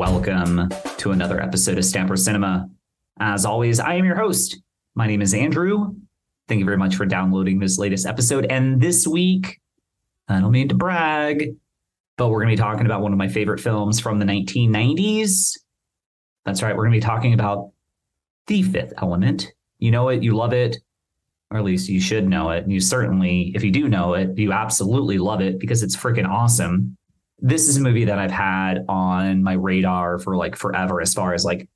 Welcome to another episode of Stamper Cinema. As always, I am your host. My name is Andrew. Thank you very much for downloading this latest episode. And this week, I don't mean to brag, but we're going to be talking about one of my favorite films from the 1990s. That's right, we're going to be talking about The Fifth Element. You know it, you love it, or at least you should know it. And you certainly, if you do know it, you absolutely love it because it's freaking awesome. This is a movie that I've had on my radar for like forever, as far as like,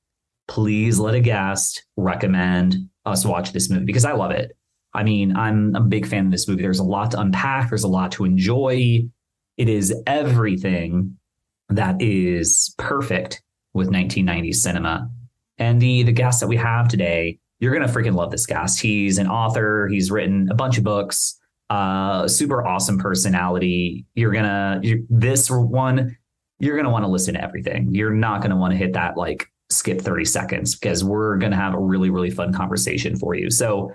please let a guest recommend us watch this movie because I love it. I mean, I'm a big fan of this movie. There's a lot to unpack, there's a lot to enjoy. It is everything that is perfect with 1990s cinema. And the the guest that we have today you're gonna freaking love this guest. He's an author. He's written a bunch of books. Uh, super awesome personality. You're gonna you're, this one. You're gonna want to listen to everything. You're not gonna want to hit that like skip 30 seconds because we're gonna have a really really fun conversation for you. So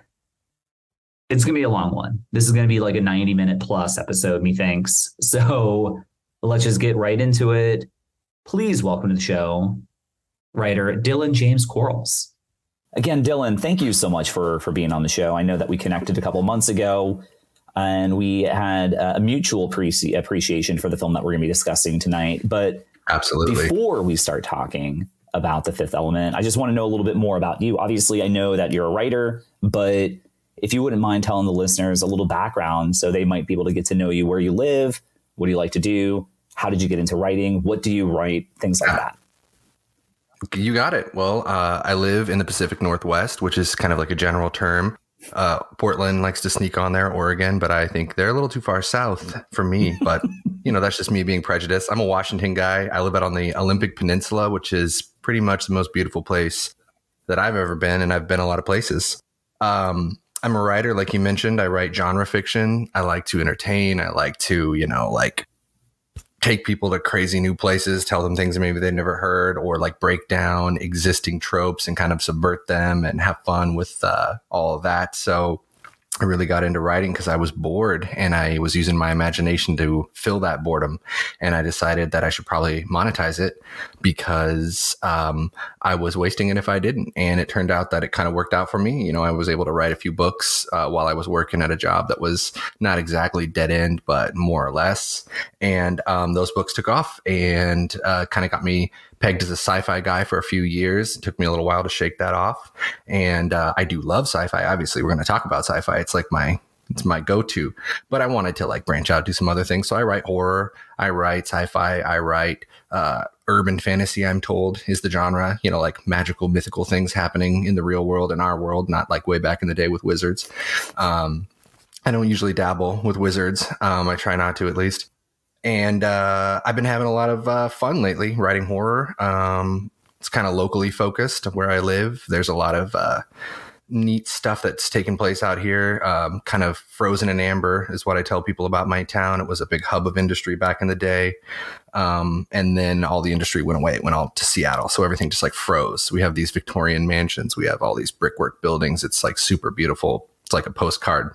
it's gonna be a long one. This is gonna be like a 90 minute plus episode, methinks. So let's just get right into it. Please welcome to the show, writer Dylan James Quarles. Again, Dylan, thank you so much for for being on the show. I know that we connected a couple months ago, and we had a mutual appreci- appreciation for the film that we're going to be discussing tonight. But absolutely, before we start talking about the Fifth Element, I just want to know a little bit more about you. Obviously, I know that you're a writer, but if you wouldn't mind telling the listeners a little background, so they might be able to get to know you, where you live, what do you like to do, how did you get into writing, what do you write, things like that. You got it. Well, uh, I live in the Pacific Northwest, which is kind of like a general term. Uh, Portland likes to sneak on there, Oregon, but I think they're a little too far south for me. But, you know, that's just me being prejudiced. I'm a Washington guy. I live out on the Olympic Peninsula, which is pretty much the most beautiful place that I've ever been. And I've been a lot of places. Um, I'm a writer, like you mentioned. I write genre fiction. I like to entertain. I like to, you know, like take people to crazy new places, tell them things maybe they've never heard, or like break down existing tropes and kind of subvert them and have fun with uh, all of that. So I really got into writing because I was bored and I was using my imagination to fill that boredom. And I decided that I should probably monetize it because um, I was wasting it if I didn't. And it turned out that it kind of worked out for me. You know, I was able to write a few books uh, while I was working at a job that was not exactly dead end, but more or less. And um, those books took off and uh, kind of got me pegged as a sci-fi guy for a few years. It took me a little while to shake that off. And uh, I do love sci-fi. Obviously, we're going to talk about sci-fi. It's like my it's my go-to. But I wanted to like branch out, do some other things. So I write horror, I write sci-fi, I write uh, urban fantasy. I'm told is the genre. You know, like magical, mythical things happening in the real world, in our world, not like way back in the day with wizards. Um, I don't usually dabble with wizards. Um, I try not to, at least and uh, I've been having a lot of uh, fun lately writing horror. Um, it's kind of locally focused where I live. There's a lot of uh, neat stuff that's taking place out here. Um, kind of frozen in amber is what I tell people about my town. It was a big hub of industry back in the day. Um, and then all the industry went away. It went all to Seattle. So everything just like froze. We have these Victorian mansions. We have all these brickwork buildings. It's like super beautiful. It's like a postcard,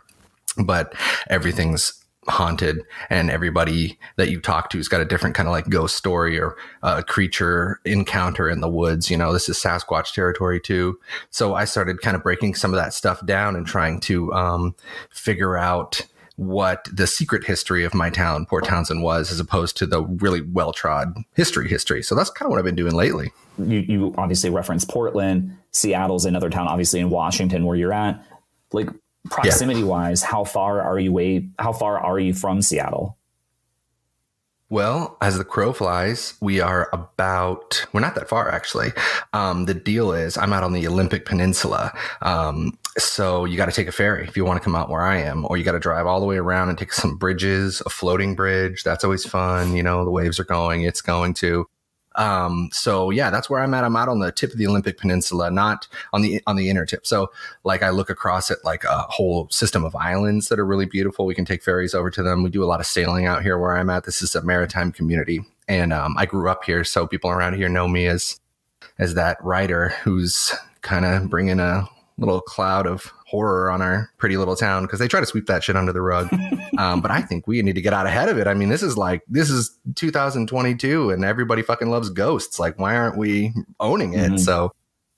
but everything's haunted and everybody that you talk to has got a different kind of like ghost story or a creature encounter in the woods you know this is sasquatch territory too. So i started kind of breaking some of that stuff down and trying to um, figure out what the secret history of my town port townsend was as opposed to the really well-trod history history. So that's kind of what i've been doing lately. You, you obviously reference portland. Seattle's another town obviously in washington where you're at. Like proximity yeah. wise, how far are you away? How far are you from Seattle? Well, as the crow flies, we are about, we're not that far actually. Um, the deal is, I'm out on the Olympic Peninsula. Um, so you got to take a ferry if you want to come out where I am, or you got to drive all the way around and take some bridges, a floating bridge. That's always fun. You know, the waves are going, it's going to. Um, so yeah, that's where I'm at. I'm out on the tip of the Olympic Peninsula, not on the on the inner tip. So like I look across at like a whole system of islands that are really beautiful. We can take ferries over to them. We do a lot of sailing out here where I'm at. This is a maritime community, and um, I grew up here, so people around here know me as as that writer who's kind of bringing a little cloud of horror on our pretty little town because they try to sweep that shit under the rug. um, but I think we need to get out ahead of it. I mean, this is like this is 2022 and everybody fucking loves ghosts. Like, why aren't we owning it? Mm-hmm. So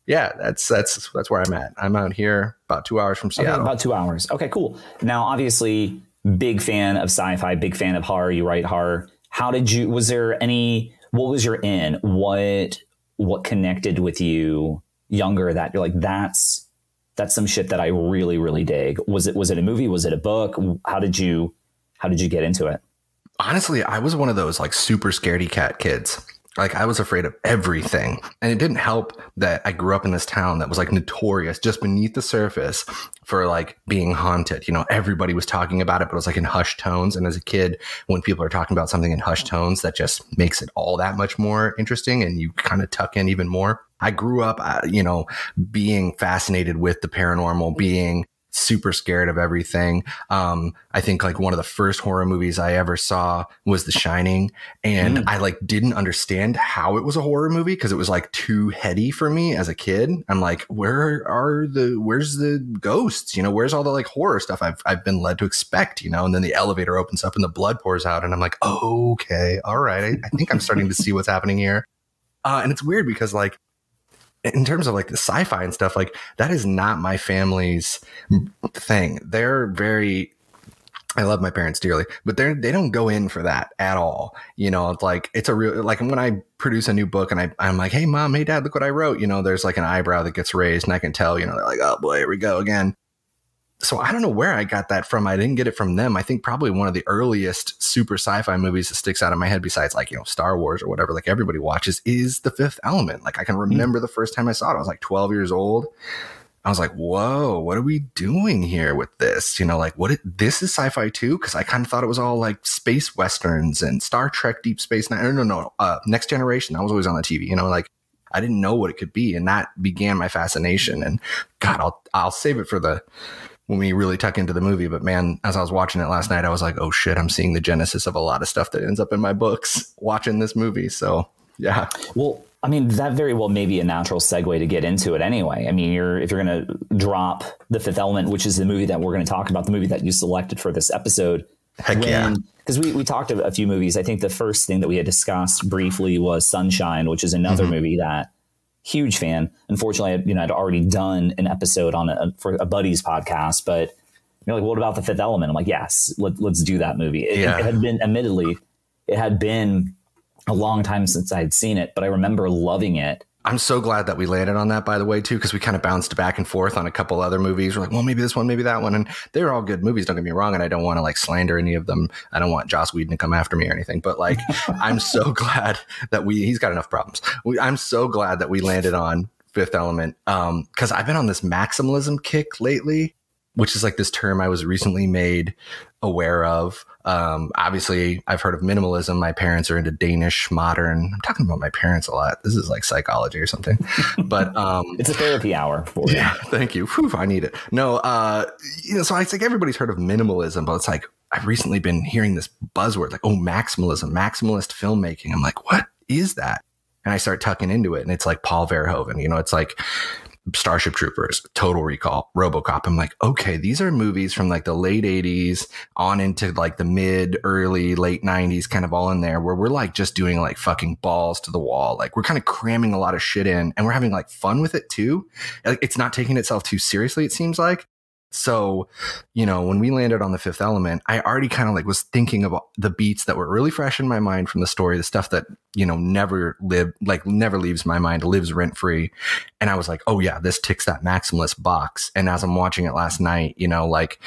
yeah, that's that's that's where I'm at. I'm out here about two hours from Seattle. Okay, about two hours. Okay, cool. Now, obviously, big fan of sci-fi, big fan of horror. You write horror. How did you? Was there any? What was your in? What what connected with you younger that you're like that's that's some shit that I really really dig. Was it was it a movie? Was it a book? How did you how did you get into it? Honestly, I was one of those like super scaredy cat kids like I was afraid of everything. And it didn't help that I grew up in this town that was like notorious just beneath the surface for like being haunted. You know, everybody was talking about it, but it was like in hushed tones. And as a kid, when people are talking about something in hushed tones, that just makes it all that much more interesting and you kind of tuck in even more. I grew up, uh, you know, being fascinated with the paranormal, being super scared of everything. Um, I think like one of the first horror movies I ever saw was The Shining, and mm. I like didn't understand how it was a horror movie because it was like too heady for me as a kid. I'm like, where are the where's the ghosts? You know, where's all the like horror stuff I've I've been led to expect? You know, and then the elevator opens up and the blood pours out, and I'm like, okay, all right, I, I think I'm starting to see what's happening here. Uh, and it's weird because like in terms of like the sci-fi and stuff, like that is not my family's thing. They're very I love my parents dearly, but they're they don't go in for that at all. You know, it's like it's a real like when I produce a new book and I I'm like, hey mom, hey dad, look what I wrote. You know, there's like an eyebrow that gets raised, and I can tell. You know, they're like, oh boy, here we go again so I don't know where I got that from. I didn't get it from them. I think probably one of the earliest super sci-fi movies that sticks out in my head, besides like you know Star Wars or whatever, like everybody watches, is The Fifth Element. Like I can hmm. remember the first time I saw it. I was like 12 years old. I was like, "Whoa, what are we doing here with this?" You know, like what? It, this is sci-fi too? Because I kind of thought it was all like space westerns and Star Trek, Deep Space Nine. No, no, no. Uh, Next Generation. That was always on the TV. You know, like I didn't know what it could be, and that began my fascination. And God, I'll I'll save it for the when we really tuck into the movie. But man, as I was watching it last night, I was like, oh shit, I'm seeing the genesis of a lot of stuff that ends up in my books watching this movie. So yeah. Well, I mean, that very well may be a natural segue to get into it anyway. I mean, you're if you're going to drop the Fifth Element, which is the movie that we're going to talk about, the movie that you selected for this episode. Heck when, yeah. Because we, we talked a, a, few movies. I think the first thing that we had discussed briefly was Sunshine, which is another mm-hmm. movie that huge fan. Unfortunately, I, you know, I'd already done an episode on a, for a buddy's podcast, but you're like, what about the Fifth Element? I'm like, yes, let, us do that movie. It, yeah. it had been, admittedly, it had been a long time since I had seen it, but I remember loving it. I'm so glad that we landed on that, by the way, too, because we kind of bounced back and forth on a couple other movies. We're like, well, maybe this one, maybe that one. And they're all good movies, don't get me wrong. And I don't want to like slander any of them. I don't want Joss Whedon to come after me or anything. But like, I'm so glad that we, he's got enough problems. We, I'm so glad that we landed on Fifth Element. Um, because I've been on this maximalism kick lately which is like this term I was recently made aware of. Um, obviously, I've heard of minimalism. My parents are into Danish modern. I'm talking about my parents a lot. This is like psychology or something, but um, it's a therapy hour. for yeah, thank you. Whew, I need it. No, uh, you know, so it's like everybody's heard of minimalism, but it's like I've recently been hearing this buzzword like, oh, maximalism, maximalist filmmaking. I'm like, what is that? And I start tucking into it, and it's like Paul Verhoeven. You know, it's like Starship Troopers, Total Recall, Robocop. I'm like, okay, these are movies from like the late 80s on into like the mid, early, late 90s, kind of all in there, where we're like just doing like fucking balls to the wall. Like we're kind of cramming a lot of shit in and we're having like fun with it too. Like it's not taking itself too seriously, it seems like. So, you know, when we landed on the fifth element, I already kind of like was thinking about the beats that were really fresh in my mind from the story, the stuff that, you know, never lived, like never leaves my mind, lives rent free. And I was like, oh yeah, this ticks that maximalist box. And as I'm watching it last night, you know, like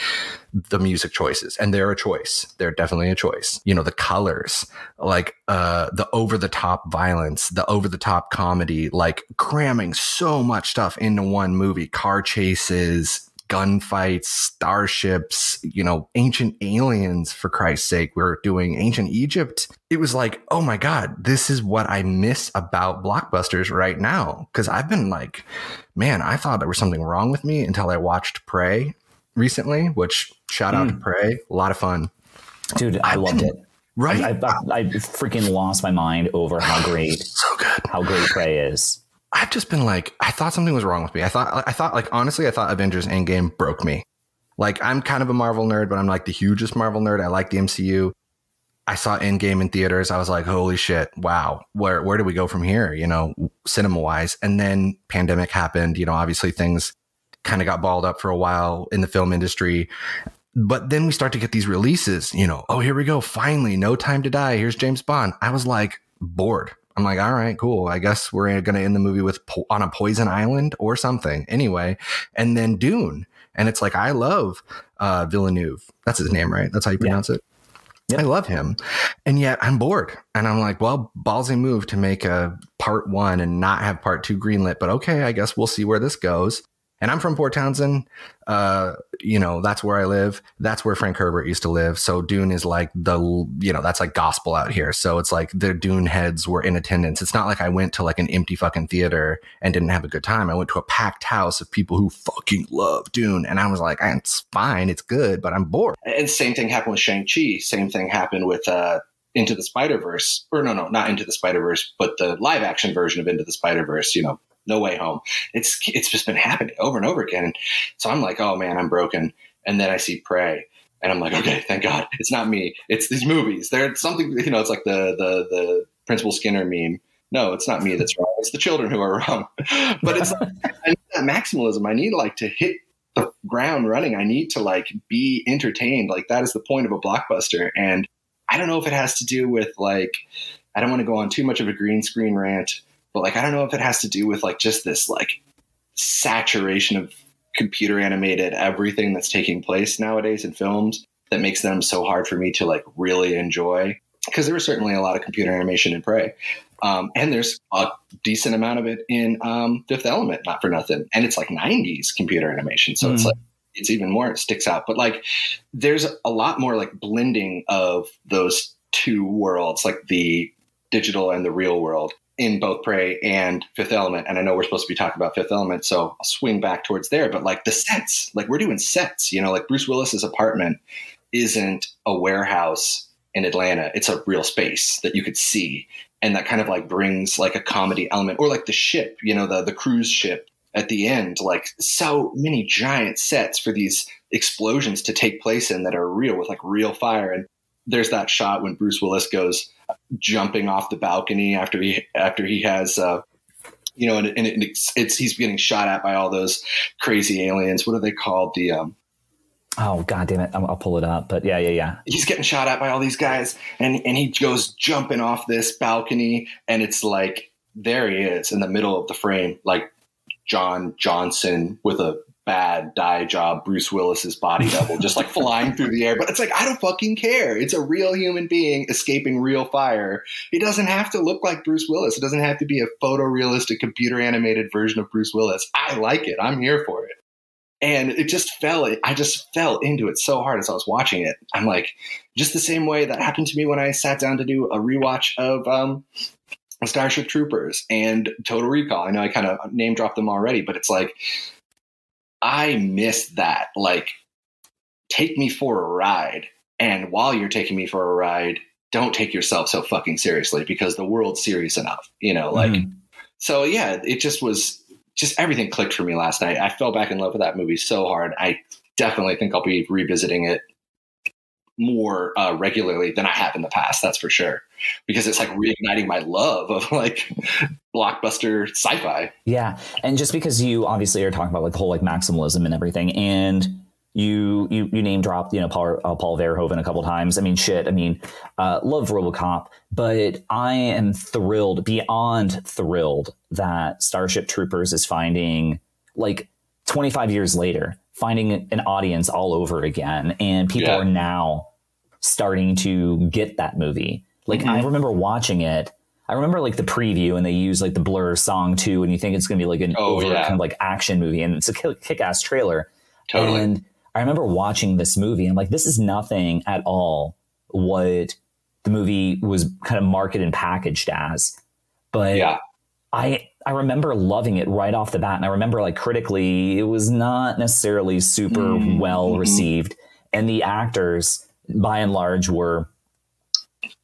the music choices, and they're a choice. They're definitely a choice. You know, the colors, like uh the over the top violence, the over the top comedy, like cramming so much stuff into one movie, car chases, gunfights, starships, you know, ancient aliens, for Christ's sake. We are doing ancient Egypt. It was like, oh my God, this is what I miss about blockbusters right now. Cause I've been like, man, I thought there was something wrong with me until I watched Prey recently, which shout out mm. to hmm. Prey. A lot of fun. Dude, I loved it. Right. I, I, I, freaking lost my mind over how great, so good, how great Prey is. I've just been like, I thought something was wrong with me. I thought, I thought, like, honestly, I thought Avengers Endgame broke me. Like, I'm kind of a Marvel nerd, but I'm like the hugest Marvel nerd. I like the MCU. I saw Endgame in theaters. I was like, holy shit, wow, where where do we go from here? You know, cinema wise. And then pandemic happened. You know, obviously things kind of got balled up for a while in the film industry. But then we start to get these releases. You know, oh here we go, finally, No Time to Die. Here's James Bond. I was like bored. I'm like, all right, cool. I guess we're going to end the movie with po- on a poison island or something. Anyway, and then Dune, and it's like I love uh, Villeneuve. That's his name, right? That's how you pronounce yeah. it. Yep. I love him. And yet I'm bored. And I'm like, well, ballsy move to make a part one and not have part two greenlit. But okay, I guess we'll see where this goes and I'm from Port Townsend. Uh, you know, that's where I live. That's where Frank Herbert used to live. So Dune is like the, you know, that's like gospel out here. So it's like the Dune heads were in attendance. It's not like I went to like an empty fucking theater and didn't have a good time. I went to a packed house of people who fucking love Dune. And I was like, it's fine. It's good, but I'm bored. And same thing happened with Shang-Chi. Same thing happened with, uh, into the Spider Verse, or no, no, not Into the Spider Verse, but the live action version of Into the Spider Verse. You know, no Way Home. It's it's just been happening over and over again. And so I'm like, oh man, I'm broken. And then I see Prey, and I'm like, okay, thank God, it's not me. It's these movies. They're something, you know, it's like the the the Principal Skinner meme. No, it's not me that's wrong. It's the children who are wrong. but it's like, I need that maximalism. I need like to hit the ground running. I need to like be entertained. Like that is the point of a blockbuster. And I don't know if it has to do with like I don't want to go on too much of a green screen rant but like I don't know if it has to do with like just this like saturation of computer animated everything that's taking place nowadays in films that makes them so hard for me to like really enjoy because there was certainly a lot of computer animation in Prey. Um, and there's a decent amount of it in um, Fifth Element, not for nothing. And it's like 90s computer animation. So mm. it's like, it's even more, it sticks out. But like, there's a lot more like blending of those two worlds, like the digital and the real world in both Prey and Fifth Element. And I know we're supposed to be talking about Fifth Element, so I'll swing back towards there. But like the sets, like we're doing sets, you know, like Bruce Willis's apartment isn't a warehouse in Atlanta. It's a real space that you could see. And that kind of like brings like a comedy element or like the ship, you know, the, the cruise ship at the end, like so many giant sets for these explosions to take place in that are real with like real fire. And there's that shot when Bruce Willis goes jumping off the balcony after he after he has uh, you know, and, and it, it's, it's, he's getting shot at by all those crazy aliens. What are they called? The um, oh god damn it, I'll pull it up. But yeah, yeah, yeah. He's getting shot at by all these guys, and and he goes jumping off this balcony, and it's like there he is in the middle of the frame, like John Johnson with a bad die job Bruce Willis's body double, just like flying through the air. But it's like, I don't fucking care. It's a real human being escaping real fire. It doesn't have to look like Bruce Willis. It doesn't have to be a photorealistic computer animated version of Bruce Willis. I like it. I'm here for it. And it just fell, I just fell into it so hard as I was watching it. I'm like, just the same way that happened to me when I sat down to do a rewatch of um, Starship Troopers and Total Recall. I know I kind of name dropped them already, but it's like, I miss that. Like, take me for a ride. And while you're taking me for a ride, don't take yourself so fucking seriously because the world's serious enough, you know, like, mm. so yeah, it just was just everything clicked for me last night. I fell back in love with that movie so hard. I definitely think I'll be revisiting it more uh, regularly than I have in the past. That's for sure, because it's like reigniting my love of like blockbuster sci-fi. Yeah, and just because you obviously are talking about like the whole like maximalism and everything, and you you you name dropped you know Paul, uh, Paul Verhoeven a couple times. I mean, shit. I mean, uh, love RoboCop, but I am thrilled beyond thrilled that Starship Troopers is finding like 25 years later finding an audience all over again and people yeah. are now starting to get that movie. Like mm-hmm. I remember watching it. I remember like the preview and they use like the Blur song too, and you think it's going to be like an oh, over yeah. kind of like action movie, and it's a kick ass trailer. Totally. And I remember watching this movie, and like, this is nothing at all what the movie was kind of marketed and packaged as. But yeah. I I remember loving it right off the bat, and I remember like critically, it was not necessarily super mm-hmm. well received, and the actors by and large were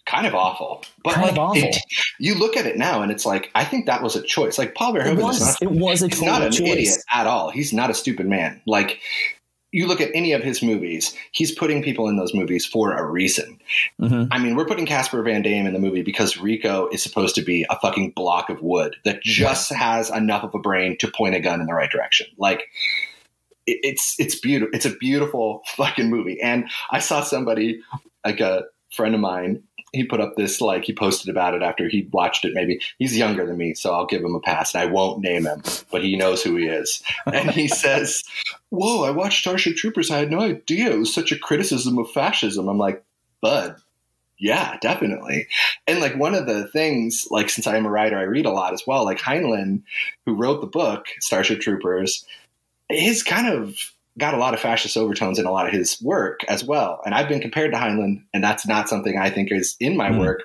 kind of awful. But Kind like, of awful. it- you look at it now, and it's like I think that was a choice. Like Paul It Verhoeven is was. not It was a he's not an choice. idiot at all. He's not a stupid man. Like you look at any of his movies, he's putting people in those movies for a reason. Mhm. I mean, we're putting Casper Van Dam in the movie because Rico is supposed to be a fucking block of wood that just has enough of a brain to point a gun in the right direction. Like it, it's it's beautiful. It's a beautiful fucking movie. And I saw somebody like a friend of mine. He put up this like he posted about it after he watched it. Maybe he's younger than me, so I'll give him a pass. And I won't name him, but he knows who he is. And he says, "Whoa! I watched Starship Troopers. I had no idea it was such a criticism of fascism." I'm like, "Bud, yeah, definitely. And like one of the things, like since I am a writer, I read a lot as well. Like Heinlein, who wrote the book Starship Troopers, he's kind of got a lot of fascist overtones in a lot of his work as well. And I've been compared to Heinlein, and that's not something I think is in my Hmm. work.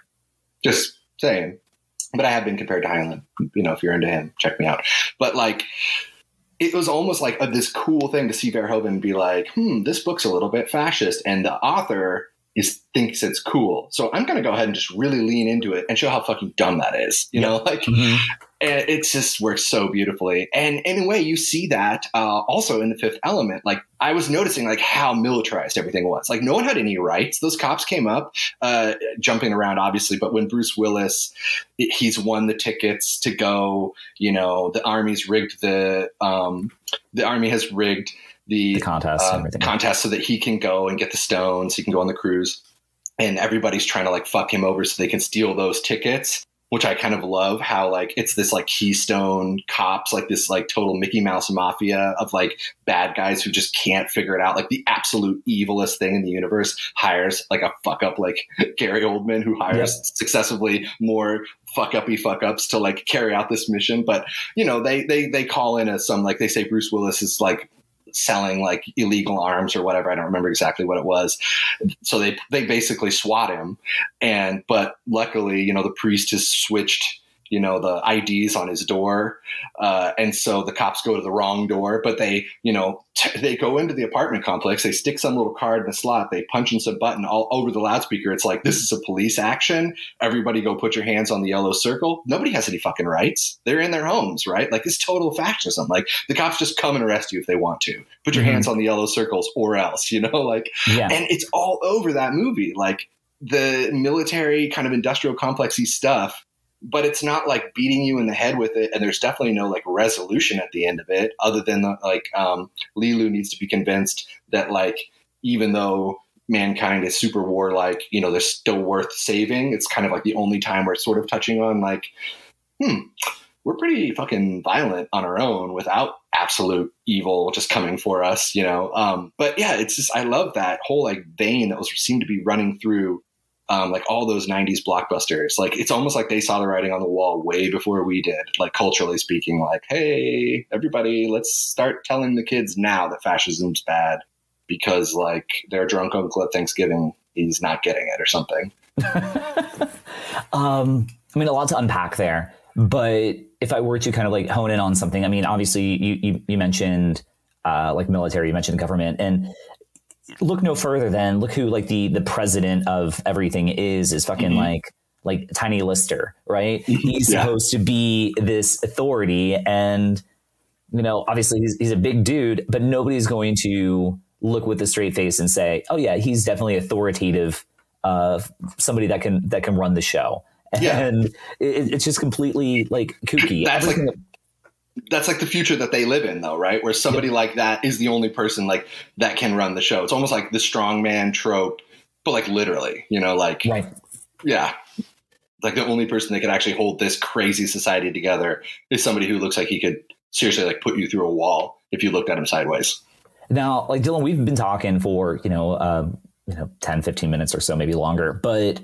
Just saying. But I have been compared to Heinlein. You know, if you're into him, check me out. But like, it was almost like a, this cool thing to see Verhoeven be like, "Hmm, this book's a little bit fascist," and the author is thinks it's cool. So I'm going to go ahead and just really lean into it and show how fucking dumb that is. You know, like Mhm. it just works so beautifully. And in a way, you see that uh, also in the Fifth Element. Like I was noticing, like how militarized everything was. Like no one had any rights. Those cops came up, uh, jumping around, obviously. But when Bruce Willis, he's won the tickets to go. You know, the army's rigged the um, the army has rigged the, The contest uh, contest so that he can go and get the stones. He can go on the cruise, and everybody's trying to like fuck him over so they can steal those tickets. Which I kind of love how like it's this like Keystone cops, like this like total Mickey Mouse mafia of like bad guys who just can't figure it out. Like the absolute evilest thing in the universe hires like a fuck up like Gary Oldman who hires successively more fuck uppy fuck ups to like carry out this mission. But you know they they they call in as some like they say Bruce Willis is like selling like illegal arms or whatever. I don't remember exactly what it was. So they they basically swat him, and but luckily, you know, the priest has switched. You know the IDs on his door, uh, and so the cops go to the wrong door. But they, you know, t- they go into the apartment complex. They stick some little card in a slot. They punch in some button all over the loudspeaker. It's like this is a police action. Everybody go put your hands on the yellow circle. Nobody has any fucking rights. They're in their homes, right? Like it's total fascism. Like the cops just come and arrest you if they want to. Put your Mhm. hands on the yellow circles or else, you know, like yeah. and it's all over that movie like the military kind of industrial complexy stuff but it's not like beating you in the head with it and there's definitely no like resolution at the end of it other than the, like um Leeloo needs to be convinced that like even though mankind is super warlike you know they're still worth saving it's kind of like the only time we're sort of touching on like hmm we're pretty fucking violent on our own without absolute evil just coming for us, you know. Um, but yeah, it's just I love that whole like vein that was seemed to be running through um, like all those '90s blockbusters. Like it's almost like they saw the writing on the wall way before we did. Like culturally speaking, like hey, everybody, let's start telling the kids now that fascism's bad because like their drunk uncle at Thanksgiving he's not getting it or something. um, I mean, a lot to unpack there. But if I were to kind of like hone in on something, I mean, obviously you you, you mentioned uh, like military, you mentioned government, and look no further than look who like the the president of everything is is fucking Mhm. like like Tiny Lister, right? He's Yeah. supposed to be this authority, and you know, obviously he's he's a big dude, but nobody's going to look with a straight face and say, "Oh yeah, he's definitely authoritative." Uh, somebody that can that can run the show, Yeah. and it, it's just completely like kooky. That's like- that's like the future that they live in though right? Where somebody like that is the only person like that can run the show. It's almost like the strongman trope but like literally you know like right. yeah. Like the only person that could actually hold this crazy society together is somebody who looks like he could seriously like put you through a wall if you looked at him sideways. Now, like Dylan, we've been talking for, you know, um, you know, 10, 15 minutes or so, maybe longer, but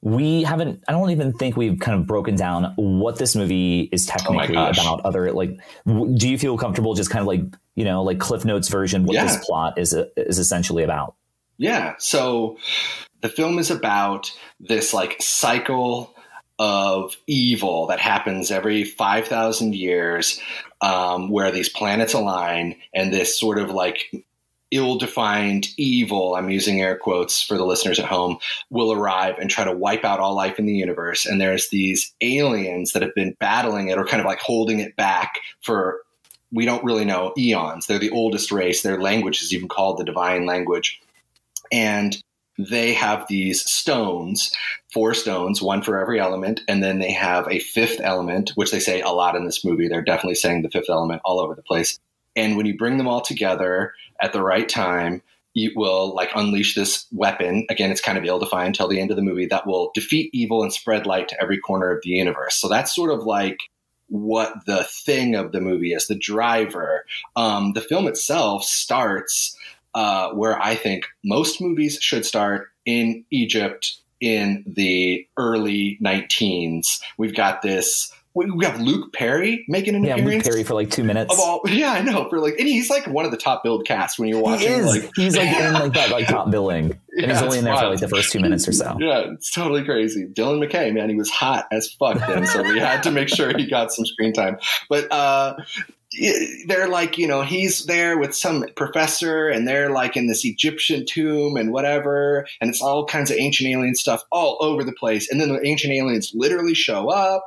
we haven't, I don't even think we've kind of broken down what this movie is technically gosh. about other, like, w- do you feel comfortable just kind of like, you know, like Cliff Notes version, what Yeah. this plot is, is essentially about? Yeah. So the film is about this like cycle of evil that happens every 5,000 years um, where these planets align and this sort of like ill-defined evil i'm using air quotes for the listeners at home will arrive and try to wipe out all life in the universe. And there's these aliens that have been battling it or kind of like holding it back for we don't really know eons. They're the oldest race. Their language is even called the divine language. And they have these stones, four stones, one for every element, and then they have a fifth element, which they say a lot in this movie. They're definitely saying the fifth element all over the place. And when you bring them all together at the right time, you will like unleash this weapon. Again, it's kind of ill defined until the end of the movie that will defeat evil and spread light to every corner of the universe. So that's sort of like what the thing of the movie is, the driver. Um, the film itself starts uh, where I think most movies should start in Egypt in the early 19s. We've got this. We have Luke Perry making an yeah, appearance. Luke Perry for like two minutes. Of all, yeah, I know. For like, and he's like one of the top billed casts when you're watching. He is. Like, he's like in like that like top billing, and Yeah, he's only in there for like the first two minutes or so. Yeah, it's totally crazy. Dylan McKay, man, he was hot as fuck then, so we had to make sure he got some screen time. But uh, they're like, you know, he's there with some professor, and they're like in this Egyptian tomb and whatever, and it's all kinds of ancient alien stuff all over the place. And then the ancient aliens literally show up.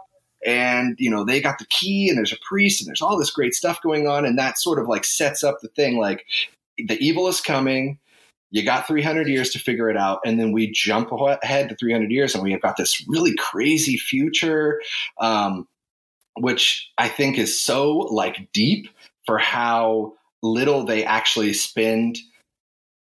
And you know they got the key, and there's a priest, and there's all this great stuff going on, and that sort of like sets up the thing. Like the evil is coming, you got 300 years to figure it out and then we jump ahead to 300 years and we have got this really crazy future um, which i think is so like deep for how little they actually spend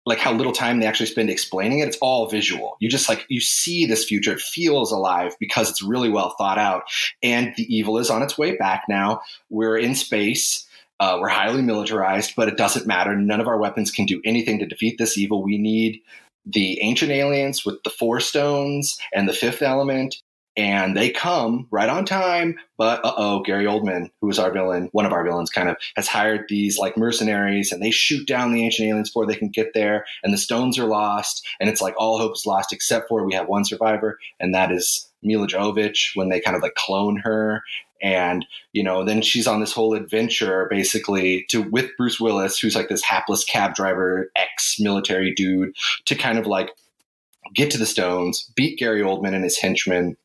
like how little time they actually spend explaining it. It's all visual. You just like you see this future. It feels alive because it's really well thought out. And the evil is on its way back now. We're in space. Uh, we're highly militarized, but it doesn't matter. None of our weapons can do anything to defeat this evil. We need the ancient aliens with the four stones and the fifth element, and they come right on time. But uh oh, Gary Oldman, who is our villain, one of our villains, kind of has hired these like mercenaries, and they shoot down the ancient aliens before they can get there, and the stones are lost, and it's like all hope is lost except for we have one survivor, and that is Milla Jovovich when they kind of like clone her and you know then she's on this whole adventure basically to with bruce willis who's like this hapless cab driver ex-military dude to kind of like get to the stones beat gary oldman and his henchmen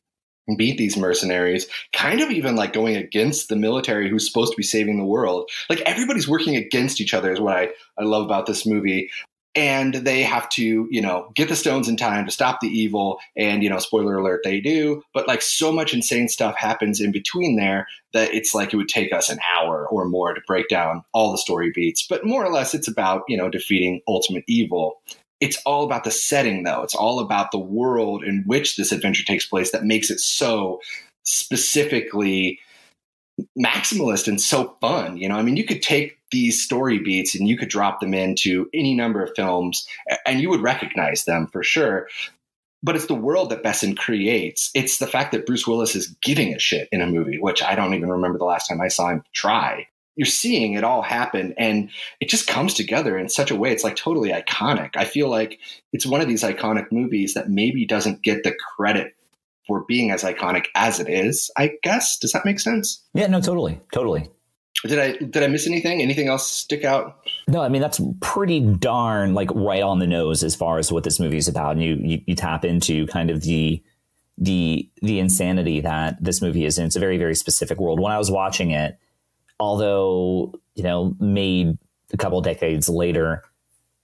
beat these mercenaries kind of even like going against the military who's supposed to be saving the world. Like everybody's working against each other is what i, I love about this movie. And they have to you know get the stones in time to stop the evil. And you know spoiler alert they do. But like so much insane stuff happens in between there that it's like it would take us an hour or more to break down all the story beats. But more or less it's about you know defeating ultimate evil it's all about the setting though it's all about the world in which this adventure takes place that makes it so specifically maximalist and so fun. You know, I mean, you could take these story beats and you could drop them into any number of films and you would recognize them for sure. But it's the world that Besson creates. It's the fact that Bruce Willis is giving a shit in a movie, which I don't even remember the last time I saw him try. You're seeing it all happen and it just comes together in such a way. It's like totally iconic. I feel like it's one of these iconic movies that maybe doesn't get the credit for being as iconic as it is. I guess. Does that make sense? Yeah, no, totally, totally. Did I did I miss anything? Anything else stick out? No, I mean that's pretty darn like right on the nose as far as what this movie is about, and you, you you tap into kind of the the the insanity that this movie is, and it's a very very specific world. When I was watching it, although you know made a couple decades later,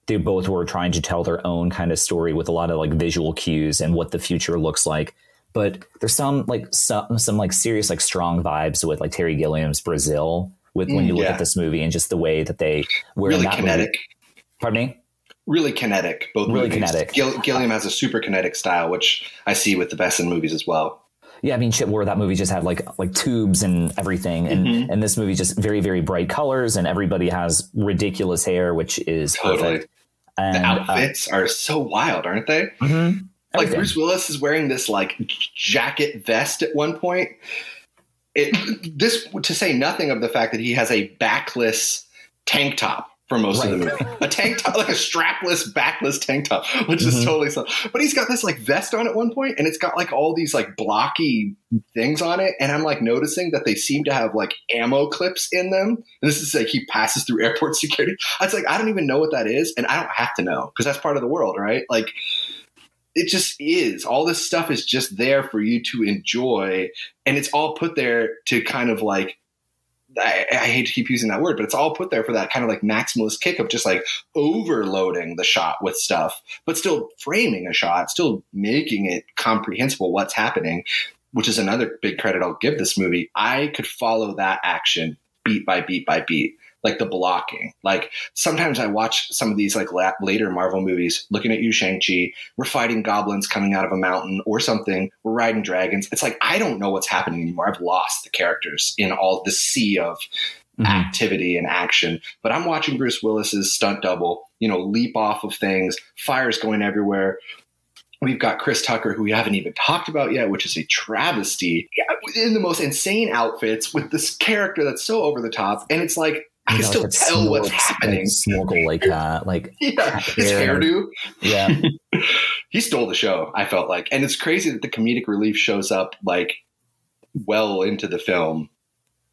they both were trying to tell their own kind of story with a lot of like visual cues and what the future looks like. But there's some like some some like serious like strong vibes with like Terry Gilliam's Brazil with when Mm, you look yeah. at this movie and just the way that they were really in kinetic. movie. Pardon me. Really kinetic. Both Really movies. kinetic. Gill- Gilliam has a super kinetic style, which I see with the Besson movies as well. Yeah, I mean, shit, where that movie just had like like tubes and everything, and Mhm. and this movie just very very bright colors, and everybody has ridiculous hair, which is Totally. perfect. And The uh, outfits are so wild, aren't they? mhm, Like. Bruce Willis is wearing this like jacket vest at one point. It this to say nothing of the fact that he has a backless tank top for most Right. of the movie. A tank top, like a strapless, backless tank top, which is Mhm. totally so. But he's got this like vest on at one point, and it's got like all these like blocky things on it. And I'm like noticing that they seem to have like ammo clips in them. And this is like he passes through airport security. I was like, I don't even know what that is, and I don't have to know because that's part of the world, right? Like it just is. All this stuff is just there for you to enjoy, and it's all put there to kind of like. I, I hate to keep using that word, but it's all put there for that kind of like maximalist kick of just like overloading the shot with stuff, but still framing a shot, still making it comprehensible what's happening, which is another big credit I'll give this movie. I could follow that action beat by beat by beat, like the blocking. Like sometimes I watch some of these like la- later Marvel movies, looking at you, Shang-Chi, we're fighting goblins coming out of a mountain or something, we're riding dragons. It's like, I don't know what's happening anymore. I've lost the characters in all the sea of Mhm. activity and action. But I'm watching Bruce Willis's stunt double, you know, leap off of things, fires going everywhere. We've got Chris Tucker, who we haven't even talked about yet, which is a travesty in the most insane outfits with this character that's so over the top. And it's like, I can You know, still like a tell what's happening. Like snorkel like uh like Yeah, his hair. hairdo. yeah. He stole the show, I felt like. And it's crazy that the comedic relief shows up like well into the film.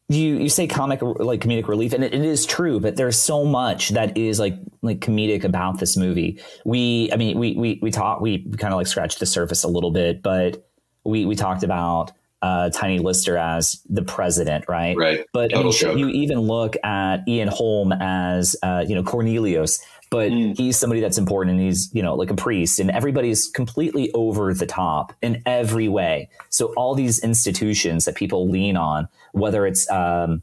you you say comic like comedic relief and it, it is true but there's so much that is like like comedic about this movie we i mean we we we talked we kind of like scratched the surface a little bit but we we talked about uh tiny lister as the president right Right. but I mean, joke. you even look at Ian Holm as uh, you know Cornelius, but Mm. he's somebody that's important, and he's you know like a priest, and everybody's completely over the top in every way. So all these institutions that people lean on, whether it's um,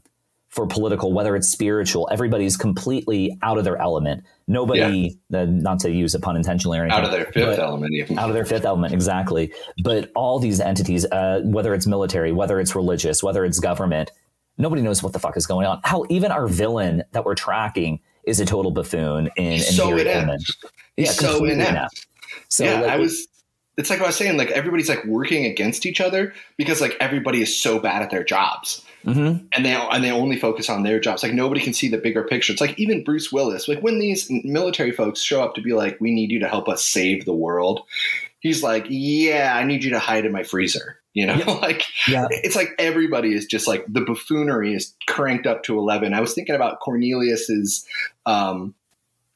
for political, whether it's spiritual, everybody's completely out of their element. Nobody, uh, not to use a pun intentionally or anything, Out of their fifth element, even. out of their fifth element exactly but all these entities uh, whether it's military whether it's religious whether it's government nobody knows what the fuck is going on how even our villain that we're tracking is a total buffoon in, in so inept. Yeah, so inept. inept. so yeah, like, I was. It's like I was saying, like everybody's like working against each other because like everybody is so bad at their jobs, Mhm. and they and they only focus on their jobs. Like nobody can see the bigger picture. It's like even Bruce Willis, like when these military folks show up to be like, "We need you to help us save the world," he's like, "Yeah, I need you to hide in my freezer." You know, like yeah it's like everybody is just like the buffoonery is cranked up to 11 i was thinking about cornelius's um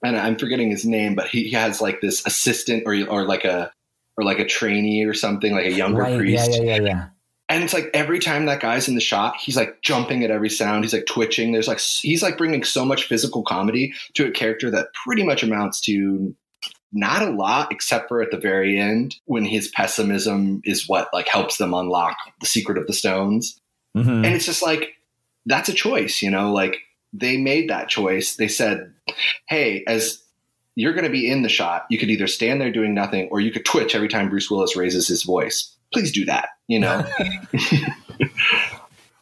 and i'm forgetting his name but he, he has like this assistant or or like a or like a trainee or something like a younger right priest yeah yeah yeah yeah. And it's like every time that guy's in the shot he's like jumping at every sound. He's like twitching. There's like he's like bringing so much physical comedy to a character that pretty much amounts to not a lot except for at the very end when his pessimism is what like helps them unlock the secret of the stones. Mhm. and it's just like that's a choice you know? Like they made that choice. They said hey as you're going to be in the shot you could either stand there doing nothing or you could twitch every time bruce willis raises his voice please do that you know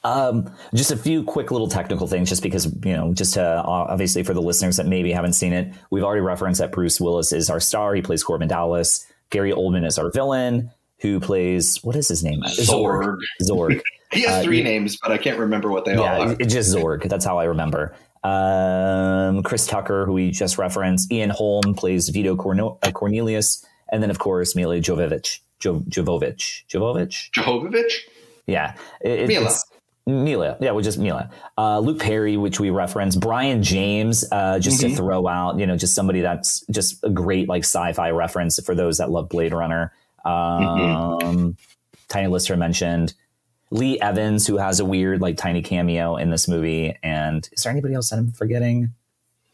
Um, just a few quick little technical things, just because you know, just to, obviously for the listeners that maybe haven't seen it, we've already referenced that Bruce Willis is our star. He plays Korben Dallas. Gary Oldman is our villain, who plays what is his name? Zorg. Zorg. he has Uh, three you- names but i can't remember what they all yeah, are it's just Zorg. That's how I remember. Um, Chris Tucker, who we just referenced. Ian Holm plays Vito Corno- uh, Cornelius, and then of course Milla Jovovich. Jo- Jovovich. Jovovich. jehovovich Yeah, it, Milla. Milla, yeah, well, just Milla. Uh, Luke Perry, which we referenced, Brion James, uh, just Mhm. to throw out, you know, just somebody that's just a great like sci-fi reference for those that love Blade Runner. Um, Tiny Lister mentioned Lee Evans, who has a weird like tiny cameo in this movie, and is there anybody else that I'm forgetting?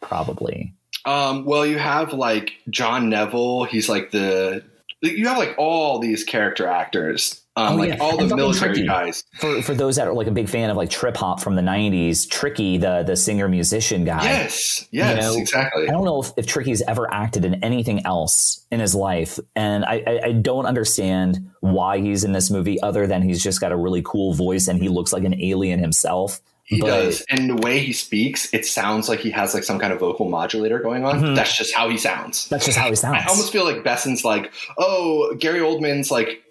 Probably. um, well you have like john neville he's like the you have like all these character actors um, Oh, like yeah. all the fucking military Tricky. guys For for those that are like a big fan of like trip hop from the '90s, Tricky, the the singer musician guy. yes yes know, exactly I don't know if, if Tricky's ever acted in anything else in his life, and I, I, I don't understand why he's in this movie other than he's just got a really cool voice and he looks like an alien himself. He But- does, and the way he speaks, it sounds like he has like some kind of vocal modulator going on. Mhm. That's just how he sounds. That's just how he sounds. I almost feel like Besson's like, oh, Gary Oldman's like